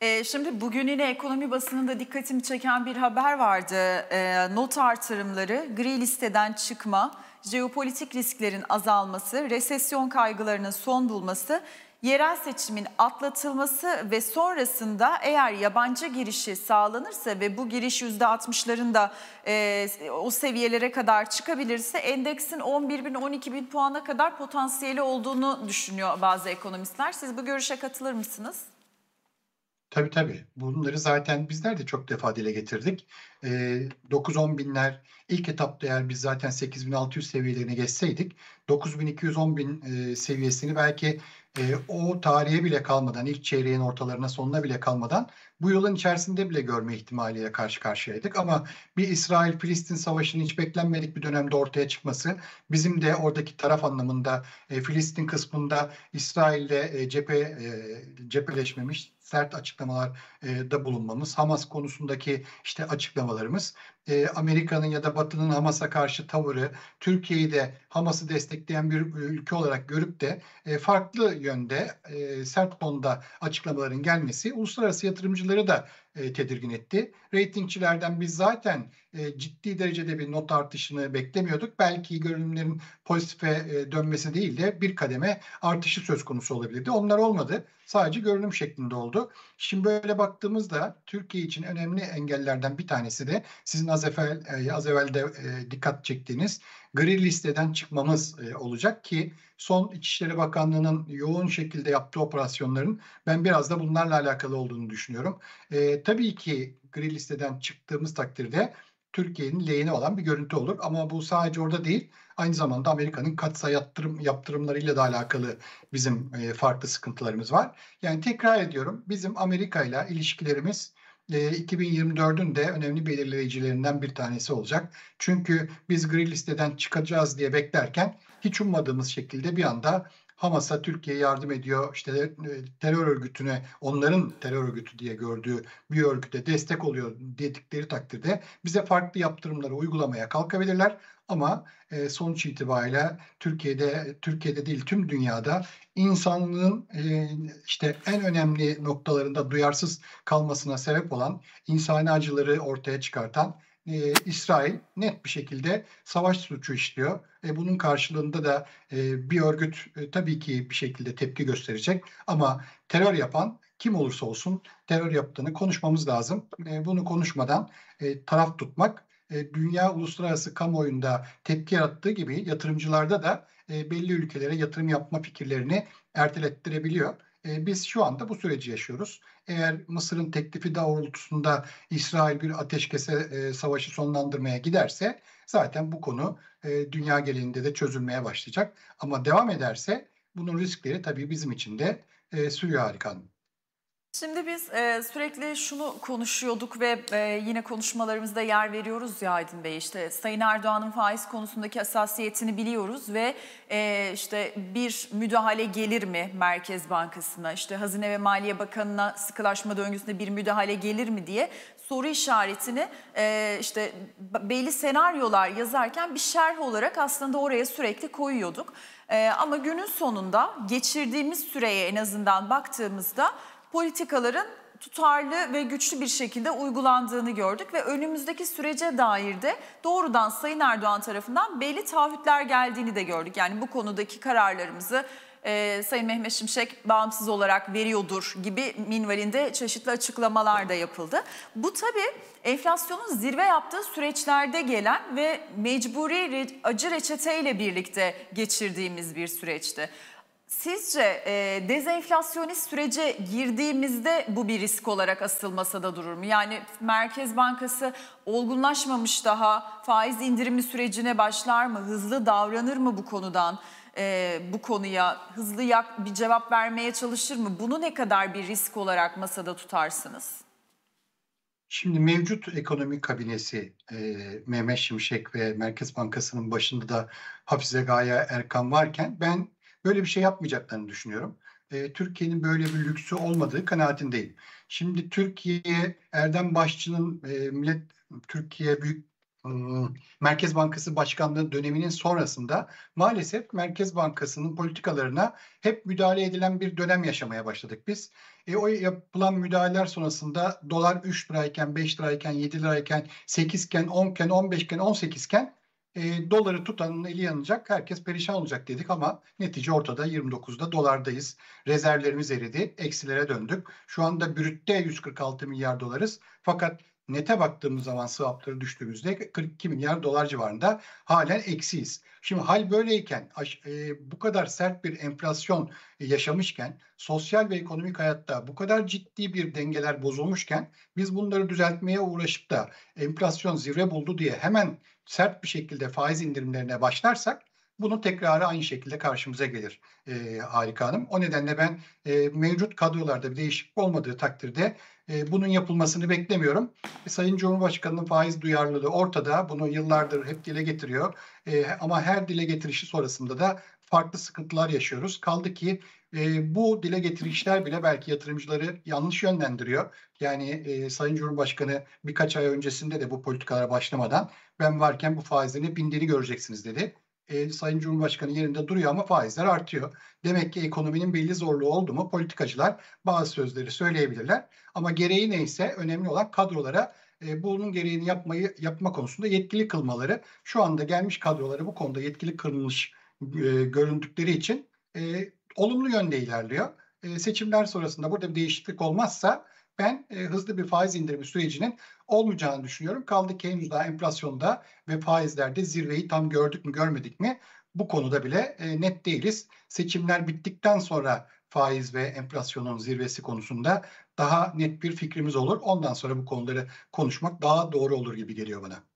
S1: E, şimdi bugün yine ekonomi basınında dikkatimi çeken bir haber vardı. E, not artırımları, gri listeden çıkma, jeopolitik risklerin azalması, resesyon kaygılarının son bulması yerel seçimin atlatılması ve sonrasında eğer yabancı girişi sağlanırsa ve bu giriş %60'ların da e, o seviyelere kadar çıkabilirse endeksin 11 bin 12 bin puana kadar potansiyeli olduğunu düşünüyor bazı ekonomistler. Siz bu görüşe katılır mısınız?
S4: Tabii tabii. Bunları zaten bizler de çok defa dile getirdik. E, 9-10 binler ilk etapta eğer biz zaten 8600 seviyelerine geçseydik 9210 bin e, seviyesini belki e, o tarihe bile kalmadan, ilk çeyreğin ortalarına sonuna bile kalmadan bu yılın içerisinde bile görme ihtimaliyle karşı karşıyaydık. Ama bir İsrail-Filistin savaşının hiç beklenmedik bir dönemde ortaya çıkması, bizim de oradaki taraf anlamında e, Filistin kısmında İsrail'le e, cephe e, cepheleşmemiş sert açıklamalar e, da bulunmamız, Hamas konusundaki işte açıklamalarımız, e, Amerika'nın ya da Batı'nın Hamas'a karşı tavırı, Türkiye'yi de Hamas'ı destekleyen bir ülke olarak görüp de e, farklı yönde e, sert tonda açıklamaların gelmesi uluslararası yatırımcıları da e, tedirgin etti. Ratingçilerden biz zaten e, ciddi derecede bir not artışını beklemiyorduk. Belki görünümlerin pozitife e, dönmesi değil de bir kademe artışı söz konusu olabilirdi. Onlar olmadı. Sadece görünüm şeklinde oldu. Şimdi böyle baktığımızda Türkiye için önemli engellerden bir tanesi de sizin az evvel, e, az evvel de e, dikkat çektiğiniz gri listeden çıkmamız e, olacak ki son İçişleri Bakanlığı'nın yoğun şekilde yaptığı operasyonların ben biraz da bunlarla alakalı olduğunu düşünüyorum. E, tabii ki gri listeden çıktığımız takdirde Türkiye'nin lehine olan bir görüntü olur. Ama bu sadece orada değil, aynı zamanda Amerika'nın katsayı yaptırım, yaptırımlarıyla da alakalı bizim farklı sıkıntılarımız var. Yani tekrar ediyorum, bizim Amerika ile ilişkilerimiz 2024'ün de önemli belirleyicilerinden bir tanesi olacak. Çünkü biz gri listeden çıkacağız diye beklerken hiç ummadığımız şekilde bir anda Hamas'a Türkiye yardım ediyor. İşte e, terör örgütüne onların terör örgütü diye gördüğü bir örgüte destek oluyor dedikleri takdirde bize farklı yaptırımları uygulamaya kalkabilirler. Ama e, sonuç itibariyle Türkiye'de Türkiye'de değil tüm dünyada insanlığın e, işte en önemli noktalarında duyarsız kalmasına sebep olan insani acıları ortaya çıkartan e, İsrail net bir şekilde savaş suçu işliyor. E, bunun karşılığında da bir örgüt tabii ki bir şekilde tepki gösterecek ama terör yapan kim olursa olsun terör yaptığını konuşmamız lazım. E, bunu konuşmadan e, taraf tutmak e, dünya uluslararası kamuoyunda tepki yarattığı gibi yatırımcılarda da e, belli ülkelere yatırım yapma fikirlerini ertelettirebiliyor. E, biz şu anda bu süreci yaşıyoruz. Eğer Mısır'ın teklifi doğrultusunda İsrail bir ateşkese savaşı sonlandırmaya giderse zaten bu konu dünya genelinde de çözülmeye başlayacak. Ama devam ederse bunun riskleri tabii bizim için de e, sürüyor harikanın.
S1: Şimdi biz e, sürekli şunu konuşuyorduk ve e, yine konuşmalarımızda yer veriyoruz ya Aydın Bey. işte Sayın Erdoğan'ın faiz konusundaki hassasiyetini biliyoruz ve e, işte bir müdahale gelir mi Merkez Bankası'na? işte Hazine ve Maliye Bakanı'na sıkılaşma döngüsünde bir müdahale gelir mi diye soru işaretini e, işte belli senaryolar yazarken bir şerh olarak aslında oraya sürekli koyuyorduk. E, ama günün sonunda geçirdiğimiz süreye en azından baktığımızda politikaların tutarlı ve güçlü bir şekilde uygulandığını gördük ve önümüzdeki sürece dair de doğrudan Sayın Erdoğan tarafından belli taahhütler geldiğini de gördük. Yani bu konudaki kararlarımızı e, Sayın Mehmet Şimşek bağımsız olarak veriyordur gibi minvalinde çeşitli açıklamalar da yapıldı. Bu tabii enflasyonun zirve yaptığı süreçlerde gelen ve mecburi acı reçeteyle birlikte geçirdiğimiz bir süreçti. Sizce e, dezenflasyonist sürece girdiğimizde bu bir risk olarak asıl masada durur mu? Yani Merkez Bankası olgunlaşmamış daha faiz indirimi sürecine başlar mı? Hızlı davranır mı bu konudan? E, bu konuya hızlı yak, bir cevap vermeye çalışır mı? Bunu ne kadar bir risk olarak masada tutarsınız?
S4: Şimdi mevcut ekonomi kabinesi e, Mehmet Şimşek ve Merkez Bankası'nın başında da Hafize Gaye Erkan varken ben böyle bir şey yapmayacaklarını düşünüyorum. E, Türkiye'nin böyle bir lüksü olmadığı kanaatindeyim. Şimdi Türkiye Erdem Başçı'nın e, Millet Türkiye Büyük Merkez Bankası Başkanlığı döneminin sonrasında maalesef Merkez Bankası'nın politikalarına hep müdahale edilen bir dönem yaşamaya başladık biz. E, o yapılan müdahaleler sonrasında dolar 3 lirayken, 5 lirayken, 7 lirayken, 8 iken, 10 iken, 15 iken, 18 iken e, doları tutanın eli yanacak, herkes perişan olacak dedik ama netice ortada 29'da dolardayız. Rezervlerimiz eridi, eksilere döndük. Şu anda brütte 146 milyar dolarız. Fakat nete baktığımız zaman swapları düştüğümüzde 42 milyar dolar civarında halen eksiyiz. Şimdi hal böyleyken e, bu kadar sert bir enflasyon yaşamışken sosyal ve ekonomik hayatta bu kadar ciddi bir dengeler bozulmuşken biz bunları düzeltmeye uğraşıp da enflasyon zirve buldu diye hemen sert bir şekilde faiz indirimlerine başlarsak bunun tekrarı aynı şekilde karşımıza gelir e, Harika Hanım. O nedenle ben e, mevcut kadrolarda bir değişiklik olmadığı takdirde e, bunun yapılmasını beklemiyorum. E, Sayın Cumhurbaşkanı'nın faiz duyarlılığı ortada. Bunu yıllardır hep dile getiriyor. E, ama her dile getirişi sonrasında da farklı sıkıntılar yaşıyoruz. Kaldı ki e, bu dile getirişler bile belki yatırımcıları yanlış yönlendiriyor. Yani e, Sayın Cumhurbaşkanı birkaç ay öncesinde de bu politikalara başlamadan ben varken bu faizlerin bindiğini göreceksiniz dedi e, Sayın Cumhurbaşkanı yerinde duruyor ama faizler artıyor. Demek ki ekonominin belli zorluğu oldu mu politikacılar bazı sözleri söyleyebilirler. Ama gereği neyse önemli olan kadrolara e, bunun gereğini yapmayı yapma konusunda yetkili kılmaları. Şu anda gelmiş kadroları bu konuda yetkili kılmış e, göründükleri için e, olumlu yönde ilerliyor. E, seçimler sonrasında burada bir değişiklik olmazsa ben e, hızlı bir faiz indirimi sürecinin olmayacağını düşünüyorum. Kaldı ki henüz daha enflasyonda ve faizlerde zirveyi tam gördük mü görmedik mi bu konuda bile e, net değiliz. Seçimler bittikten sonra faiz ve enflasyonun zirvesi konusunda daha net bir fikrimiz olur. Ondan sonra bu konuları konuşmak daha doğru olur gibi geliyor bana.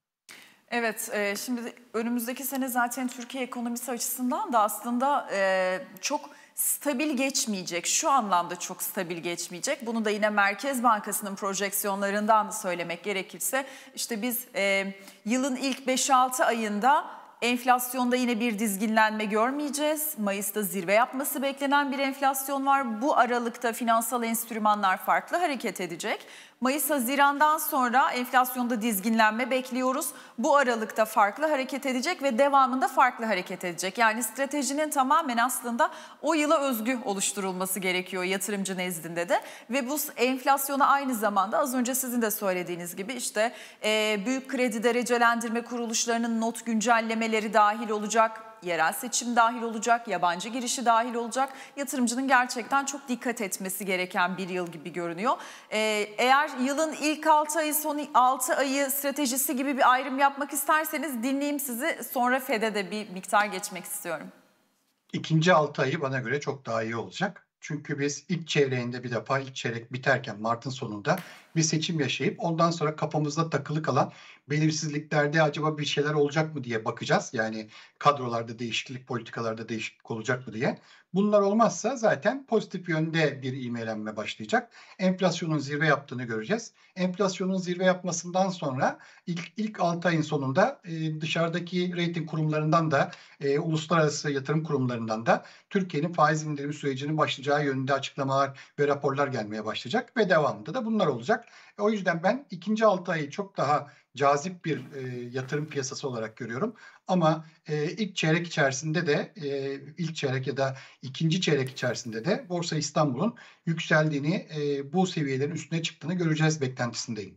S1: Evet, e, şimdi önümüzdeki sene zaten Türkiye ekonomisi açısından da aslında e, çok stabil geçmeyecek. Şu anlamda çok stabil geçmeyecek. Bunu da yine Merkez Bankası'nın projeksiyonlarından söylemek gerekirse işte biz e, yılın ilk 5-6 ayında enflasyonda yine bir dizginlenme görmeyeceğiz. Mayıs'ta zirve yapması beklenen bir enflasyon var. Bu aralıkta finansal enstrümanlar farklı hareket edecek. Mayıs-Haziran'dan sonra enflasyonda dizginlenme bekliyoruz. Bu aralıkta farklı hareket edecek ve devamında farklı hareket edecek. Yani stratejinin tamamen aslında o yıla özgü oluşturulması gerekiyor yatırımcı nezdinde de. Ve bu enflasyona aynı zamanda az önce sizin de söylediğiniz gibi işte e, büyük kredi derecelendirme kuruluşlarının not güncellemeleri dahil olacak yerel seçim dahil olacak, yabancı girişi dahil olacak. Yatırımcının gerçekten çok dikkat etmesi gereken bir yıl gibi görünüyor. Ee, eğer yılın ilk 6 ayı, son 6 ayı stratejisi gibi bir ayrım yapmak isterseniz dinleyeyim sizi. Sonra FED'e de bir miktar geçmek istiyorum.
S4: İkinci 6 ayı bana göre çok daha iyi olacak. Çünkü biz ilk çeyreğinde bir defa ilk çeyrek biterken Mart'ın sonunda bir seçim yaşayıp ondan sonra kafamızda takılı kalan belirsizliklerde acaba bir şeyler olacak mı diye bakacağız. Yani kadrolarda değişiklik, politikalarda değişiklik olacak mı diye. Bunlar olmazsa zaten pozitif yönde bir ivmelenme başlayacak. Enflasyonun zirve yaptığını göreceğiz. Enflasyonun zirve yapmasından sonra ilk ilk 6 ayın sonunda e, dışarıdaki reyting kurumlarından da e, uluslararası yatırım kurumlarından da Türkiye'nin faiz indirimi sürecinin başlayacağı yönünde açıklamalar ve raporlar gelmeye başlayacak ve devamında da bunlar olacak. O yüzden ben ikinci 6 ayı çok daha cazip bir e, yatırım piyasası olarak görüyorum. Ama e, ilk çeyrek içerisinde de e, ilk çeyrek ya da ikinci çeyrek içerisinde de Borsa İstanbul'un yükseldiğini, e, bu seviyelerin üstüne çıktığını göreceğiz beklentisindeyim.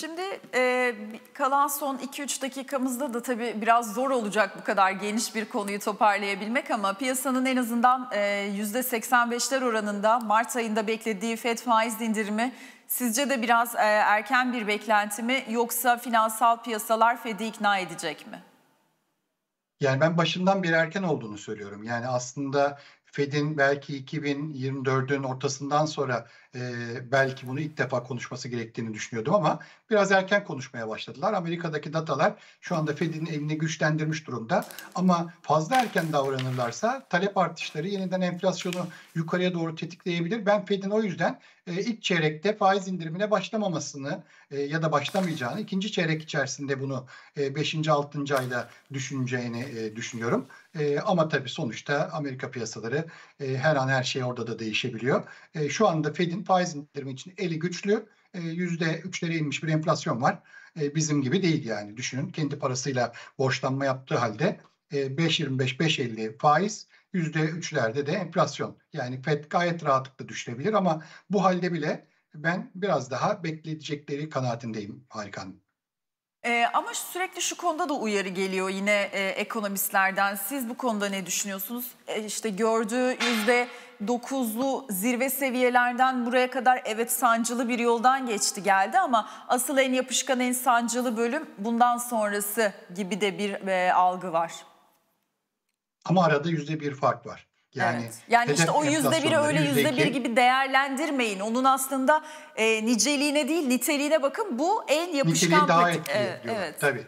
S1: Şimdi e, kalan son 2-3 dakikamızda da tabii biraz zor olacak bu kadar geniş bir konuyu toparlayabilmek ama piyasanın en azından e, %85'ler oranında Mart ayında beklediği FED faiz indirimi sizce de biraz e, erken bir beklenti mi yoksa finansal piyasalar FED'i ikna edecek mi?
S4: Yani ben başından bir erken olduğunu söylüyorum. Yani aslında Fed'in belki 2024'ün ortasından sonra e, belki bunu ilk defa konuşması gerektiğini düşünüyordum ama biraz erken konuşmaya başladılar. Amerika'daki datalar şu anda Fed'in elini güçlendirmiş durumda ama fazla erken davranırlarsa talep artışları yeniden enflasyonu yukarıya doğru tetikleyebilir. Ben Fed'in o yüzden e, ilk çeyrekte faiz indirimine başlamamasını e, ya da başlamayacağını, ikinci çeyrek içerisinde bunu 5. E, 6. ayda düşüneceğini e, düşünüyorum. E, ama tabii sonuçta Amerika piyasaları e, her an her şey orada da değişebiliyor. E, şu anda Fed'in faiz indirimi için eli güçlü. E, yüzde üçlere inmiş bir enflasyon var. E, bizim gibi değil yani. Düşünün kendi parasıyla borçlanma yaptığı halde e, 5.25-5.50 faiz yüzde üçlerde de enflasyon. Yani FED gayet rahatlıkla düşürebilir ama bu halde bile ben biraz daha bekleyecekleri kanaatindeyim Harikan.
S1: Ee, ama sürekli şu konuda da uyarı geliyor yine e, ekonomistlerden. Siz bu konuda ne düşünüyorsunuz? E, işte gördüğü yüzde dokuzlu zirve seviyelerden buraya kadar evet sancılı bir yoldan geçti geldi ama asıl en yapışkan en sancılı bölüm bundan sonrası gibi de bir e, algı var.
S4: Ama arada yüzde bir fark var.
S1: Yani, evet. yani işte o yüzde biri öyle yüzde bir gibi değerlendirmeyin. Onun aslında e, niceliğine değil niteliğine bakın. Bu en yapışkan
S4: Niteliği daha etkili evet, evet. tabii.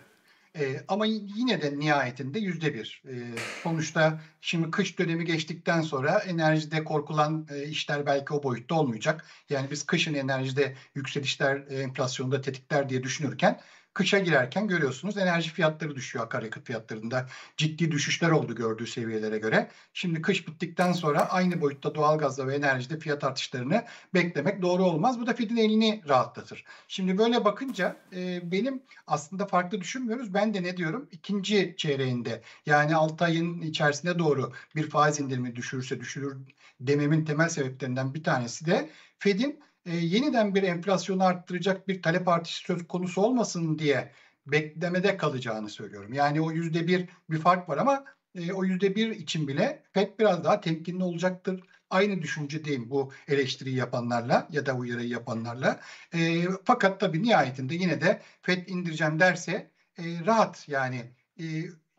S4: E, ama yine de nihayetinde yüzde bir. E, sonuçta şimdi kış dönemi geçtikten sonra enerjide korkulan e, işler belki o boyutta olmayacak. Yani biz kışın enerjide yükselişler e, enflasyonda tetikler diye düşünürken Kışa girerken görüyorsunuz enerji fiyatları düşüyor akaryakıt fiyatlarında. Ciddi düşüşler oldu gördüğü seviyelere göre. Şimdi kış bittikten sonra aynı boyutta doğalgazda ve enerjide fiyat artışlarını beklemek doğru olmaz. Bu da Fed'in elini rahatlatır. Şimdi böyle bakınca e, benim aslında farklı düşünmüyoruz. Ben de ne diyorum? İkinci çeyreğinde yani 6 ayın içerisinde doğru bir faiz indirimi düşürürse düşürür dememin temel sebeplerinden bir tanesi de Fed'in e, yeniden bir enflasyonu arttıracak bir talep artışı söz konusu olmasın diye beklemede kalacağını söylüyorum. Yani o yüzde bir bir fark var ama e, o yüzde bir için bile FED biraz daha temkinli olacaktır. Aynı düşüncedeyim bu eleştiriyi yapanlarla ya da uyarıyı yapanlarla. E, fakat tabii nihayetinde yine de FED indireceğim derse e, rahat yani e,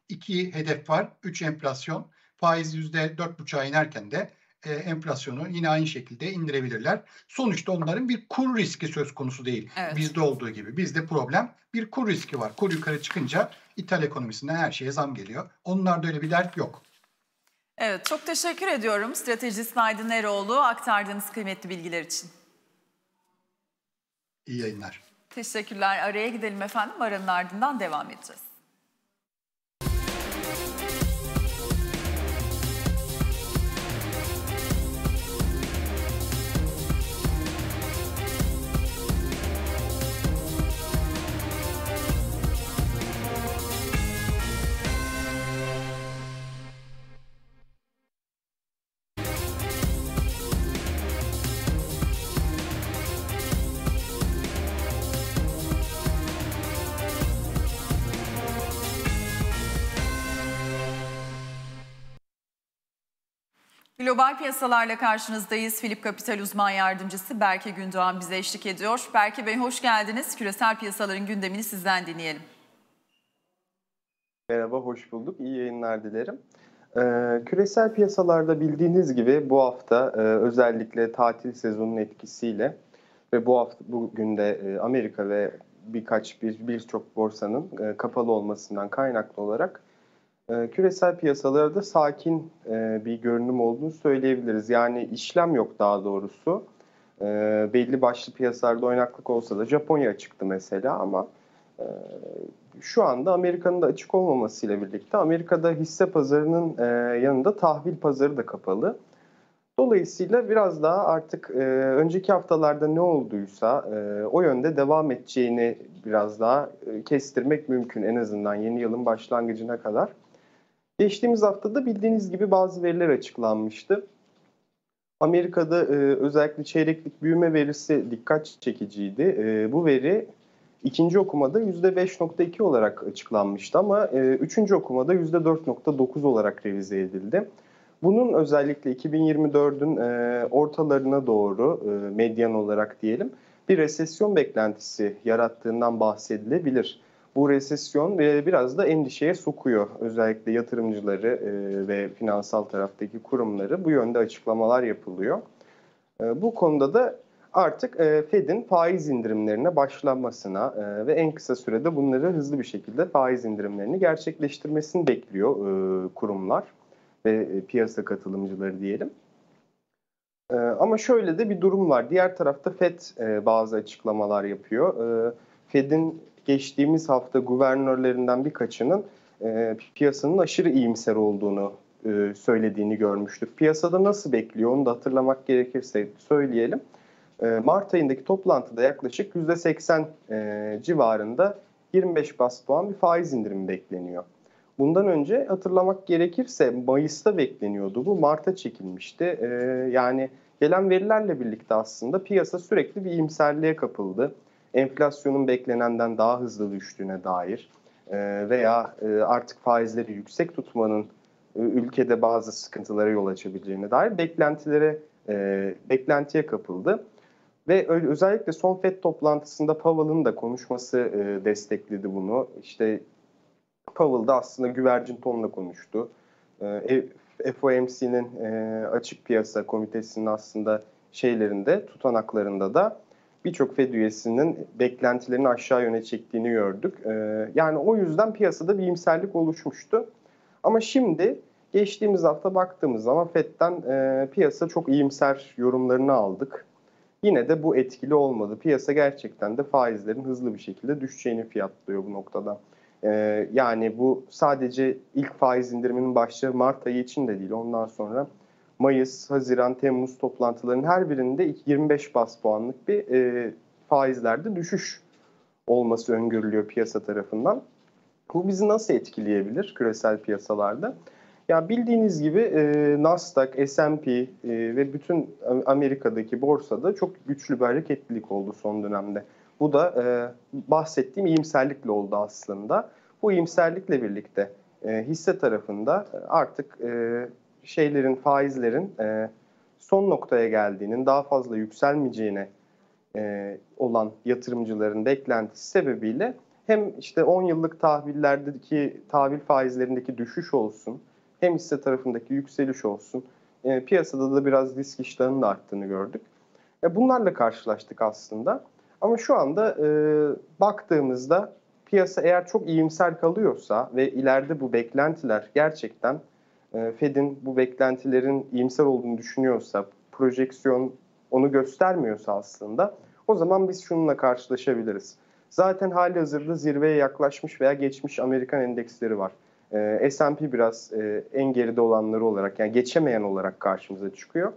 S4: iki hedef var. Üç enflasyon. Faiz yüzde dört buçuğa inerken de e, enflasyonu yine aynı şekilde indirebilirler. Sonuçta onların bir kur riski söz konusu değil. Evet. Bizde olduğu gibi. Bizde problem bir kur riski var. Kur yukarı çıkınca ithal ekonomisinden her şeye zam geliyor. Onlarda öyle bir dert yok.
S1: Evet çok teşekkür ediyorum stratejist Aydın Eroğlu aktardığınız kıymetli bilgiler için.
S4: İyi yayınlar.
S1: Teşekkürler. Araya gidelim efendim. Aranın ardından devam edeceğiz. Global piyasalarla karşınızdayız. Filip Kapital uzman yardımcısı Berke Gündoğan bize eşlik ediyor. Berke Bey hoş geldiniz. Küresel piyasaların gündemini sizden dinleyelim.
S5: Merhaba, hoş bulduk. İyi yayınlar dilerim. Ee, küresel piyasalarda bildiğiniz gibi bu hafta e, özellikle tatil sezonunun etkisiyle ve bu hafta bugün de e, Amerika ve birkaç bir birçok borsanın e, kapalı olmasından kaynaklı olarak e, küresel piyasalarda sakin e, bir görünüm olduğunu söyleyebiliriz. Yani işlem yok daha doğrusu. E, belli başlı piyasalarda oynaklık olsa da Japonya çıktı mesela ama e, şu anda Amerika'nın da açık olmamasıyla birlikte Amerika'da hisse pazarının e, yanında tahvil pazarı da kapalı. Dolayısıyla biraz daha artık e, önceki haftalarda ne olduysa e, o yönde devam edeceğini biraz daha e, kestirmek mümkün en azından yeni yılın başlangıcına kadar. Geçtiğimiz haftada bildiğiniz gibi bazı veriler açıklanmıştı. Amerika'da e, özellikle çeyreklik büyüme verisi dikkat çekiciydi. E, bu veri ikinci okumada %5.2 olarak açıklanmıştı ama e, üçüncü okumada %4.9 olarak revize edildi. Bunun özellikle 2024'ün e, ortalarına doğru e, medyan olarak diyelim bir resesyon beklentisi yarattığından bahsedilebilir. Bu resesyon e, biraz da endişeye sokuyor. Özellikle yatırımcıları e, ve finansal taraftaki kurumları bu yönde açıklamalar yapılıyor. E, bu konuda da artık Fed'in faiz indirimlerine başlanmasına ve en kısa sürede bunları hızlı bir şekilde faiz indirimlerini gerçekleştirmesini bekliyor kurumlar ve piyasa katılımcıları diyelim. Ama şöyle de bir durum var. Diğer tarafta FED bazı açıklamalar yapıyor. FED'in geçtiğimiz hafta guvernörlerinden birkaçının e, piyasanın aşırı iyimser olduğunu e, söylediğini görmüştük. Piyasada nasıl bekliyor onu da hatırlamak gerekirse söyleyelim. E, Mart ayındaki toplantıda yaklaşık %80 e, civarında 25 bas puan bir faiz indirimi bekleniyor. Bundan önce hatırlamak gerekirse Mayıs'ta bekleniyordu bu. Mart'a çekilmişti. Ee, yani gelen verilerle birlikte aslında piyasa sürekli bir iyimserliğe kapıldı. Enflasyonun beklenenden daha hızlı düştüğüne dair e, veya e, artık faizleri yüksek tutmanın e, ülkede bazı sıkıntılara yol açabileceğine dair beklentilere beklentiye kapıldı. Ve özellikle son FED toplantısında Powell'ın da konuşması destekledi bunu. İşte Powell da aslında güvercin tonla konuştu. FOMC'nin açık piyasa komitesinin aslında şeylerinde, tutanaklarında da birçok Fed üyesinin beklentilerini aşağı yöne çektiğini gördük. E, yani o yüzden piyasada bir imserlik oluşmuştu. Ama şimdi geçtiğimiz hafta baktığımız zaman Fed'den e, piyasa çok iyimser yorumlarını aldık. Yine de bu etkili olmadı. Piyasa gerçekten de faizlerin hızlı bir şekilde düşeceğini fiyatlıyor bu noktada. Ee, yani bu sadece ilk faiz indiriminin başladığı Mart ayı için de değil. Ondan sonra Mayıs, Haziran, Temmuz toplantılarının her birinde 25 bas puanlık bir e, faizlerde düşüş olması öngörülüyor piyasa tarafından. Bu bizi nasıl etkileyebilir küresel piyasalarda? Ya bildiğiniz gibi e, Nasdaq, S&P e, ve bütün Amerika'daki borsada çok güçlü bir hareketlilik oldu son dönemde. Bu da e, bahsettiğim iyimserlikle oldu aslında. Bu iyimserlikle birlikte e, hisse tarafında artık e, şeylerin, faizlerin e, son noktaya geldiğinin, daha fazla yükselmeyeceğine e, olan yatırımcıların beklentisi sebebiyle hem işte 10 yıllık tahvillerdeki tahvil faizlerindeki düşüş olsun, hem hisse tarafındaki yükseliş olsun, e, piyasada da biraz risk iştahının da arttığını gördük. E, bunlarla karşılaştık aslında. Ama şu anda e, baktığımızda piyasa eğer çok iyimser kalıyorsa ve ileride bu beklentiler gerçekten Fed'in bu beklentilerin iyimser olduğunu düşünüyorsa, projeksiyon onu göstermiyorsa aslında o zaman biz şununla karşılaşabiliriz. Zaten hali hazırda zirveye yaklaşmış veya geçmiş Amerikan endeksleri var. E, S&P biraz e, en geride olanları olarak yani geçemeyen olarak karşımıza çıkıyor.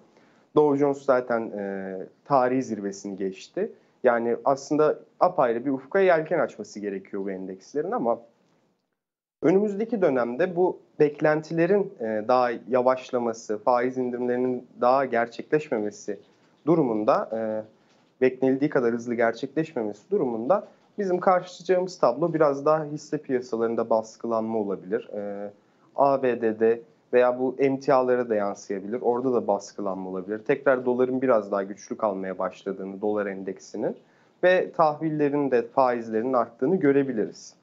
S5: Dow Jones zaten e, tarihi zirvesini geçti. Yani aslında apayrı bir ufka yelken açması gerekiyor bu endekslerin ama önümüzdeki dönemde bu beklentilerin e, daha yavaşlaması, faiz indirimlerinin daha gerçekleşmemesi durumunda, e, beklenildiği kadar hızlı gerçekleşmemesi durumunda bizim karşılaşacağımız tablo biraz daha hisse piyasalarında baskılanma olabilir. E, ABD'de veya bu emtialara da yansıyabilir. Orada da baskılanma olabilir. Tekrar doların biraz daha güçlü kalmaya başladığını, dolar endeksinin ve tahvillerin de faizlerin arttığını görebiliriz.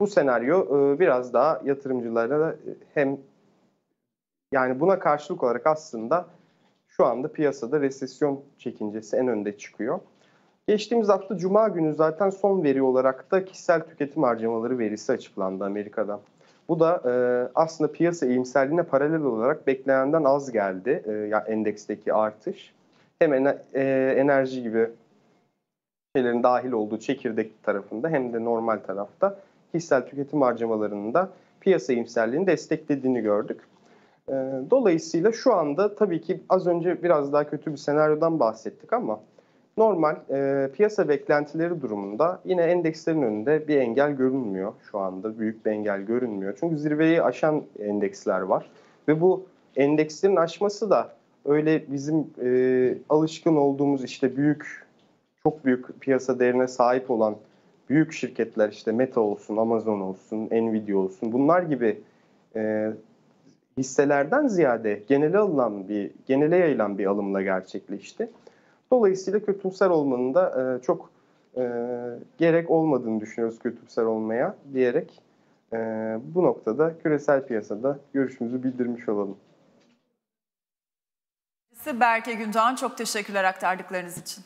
S5: Bu senaryo e, biraz daha yatırımcılara hem yani buna karşılık olarak aslında şu anda piyasada resesyon çekincesi en önde çıkıyor. Geçtiğimiz hafta Cuma günü zaten son veri olarak da kişisel tüketim harcamaları verisi açıklandı Amerika'da. Bu da e, aslında piyasa iyimserliğine paralel olarak beklenenden az geldi e, ya endeksteki artış. Hem e, enerji gibi şeylerin dahil olduğu çekirdek tarafında hem de normal tarafta kişisel tüketim harcamalarının da piyasa iyimserliğini desteklediğini gördük. E, dolayısıyla şu anda tabii ki az önce biraz daha kötü bir senaryodan bahsettik ama normal e, piyasa beklentileri durumunda yine endekslerin önünde bir engel görünmüyor şu anda. Büyük bir engel görünmüyor. Çünkü zirveyi aşan endeksler var. Ve bu endekslerin aşması da öyle bizim e, alışkın olduğumuz işte büyük, çok büyük piyasa değerine sahip olan büyük şirketler işte Meta olsun, Amazon olsun, Nvidia olsun bunlar gibi e, hisselerden ziyade genele alınan bir genele yayılan bir alımla gerçekleşti. Dolayısıyla kötümser olmanın da e, çok e, gerek olmadığını düşünüyoruz kötümser olmaya diyerek e, bu noktada küresel piyasada görüşümüzü bildirmiş olalım.
S1: Berke Gündoğan çok teşekkürler aktardıklarınız için.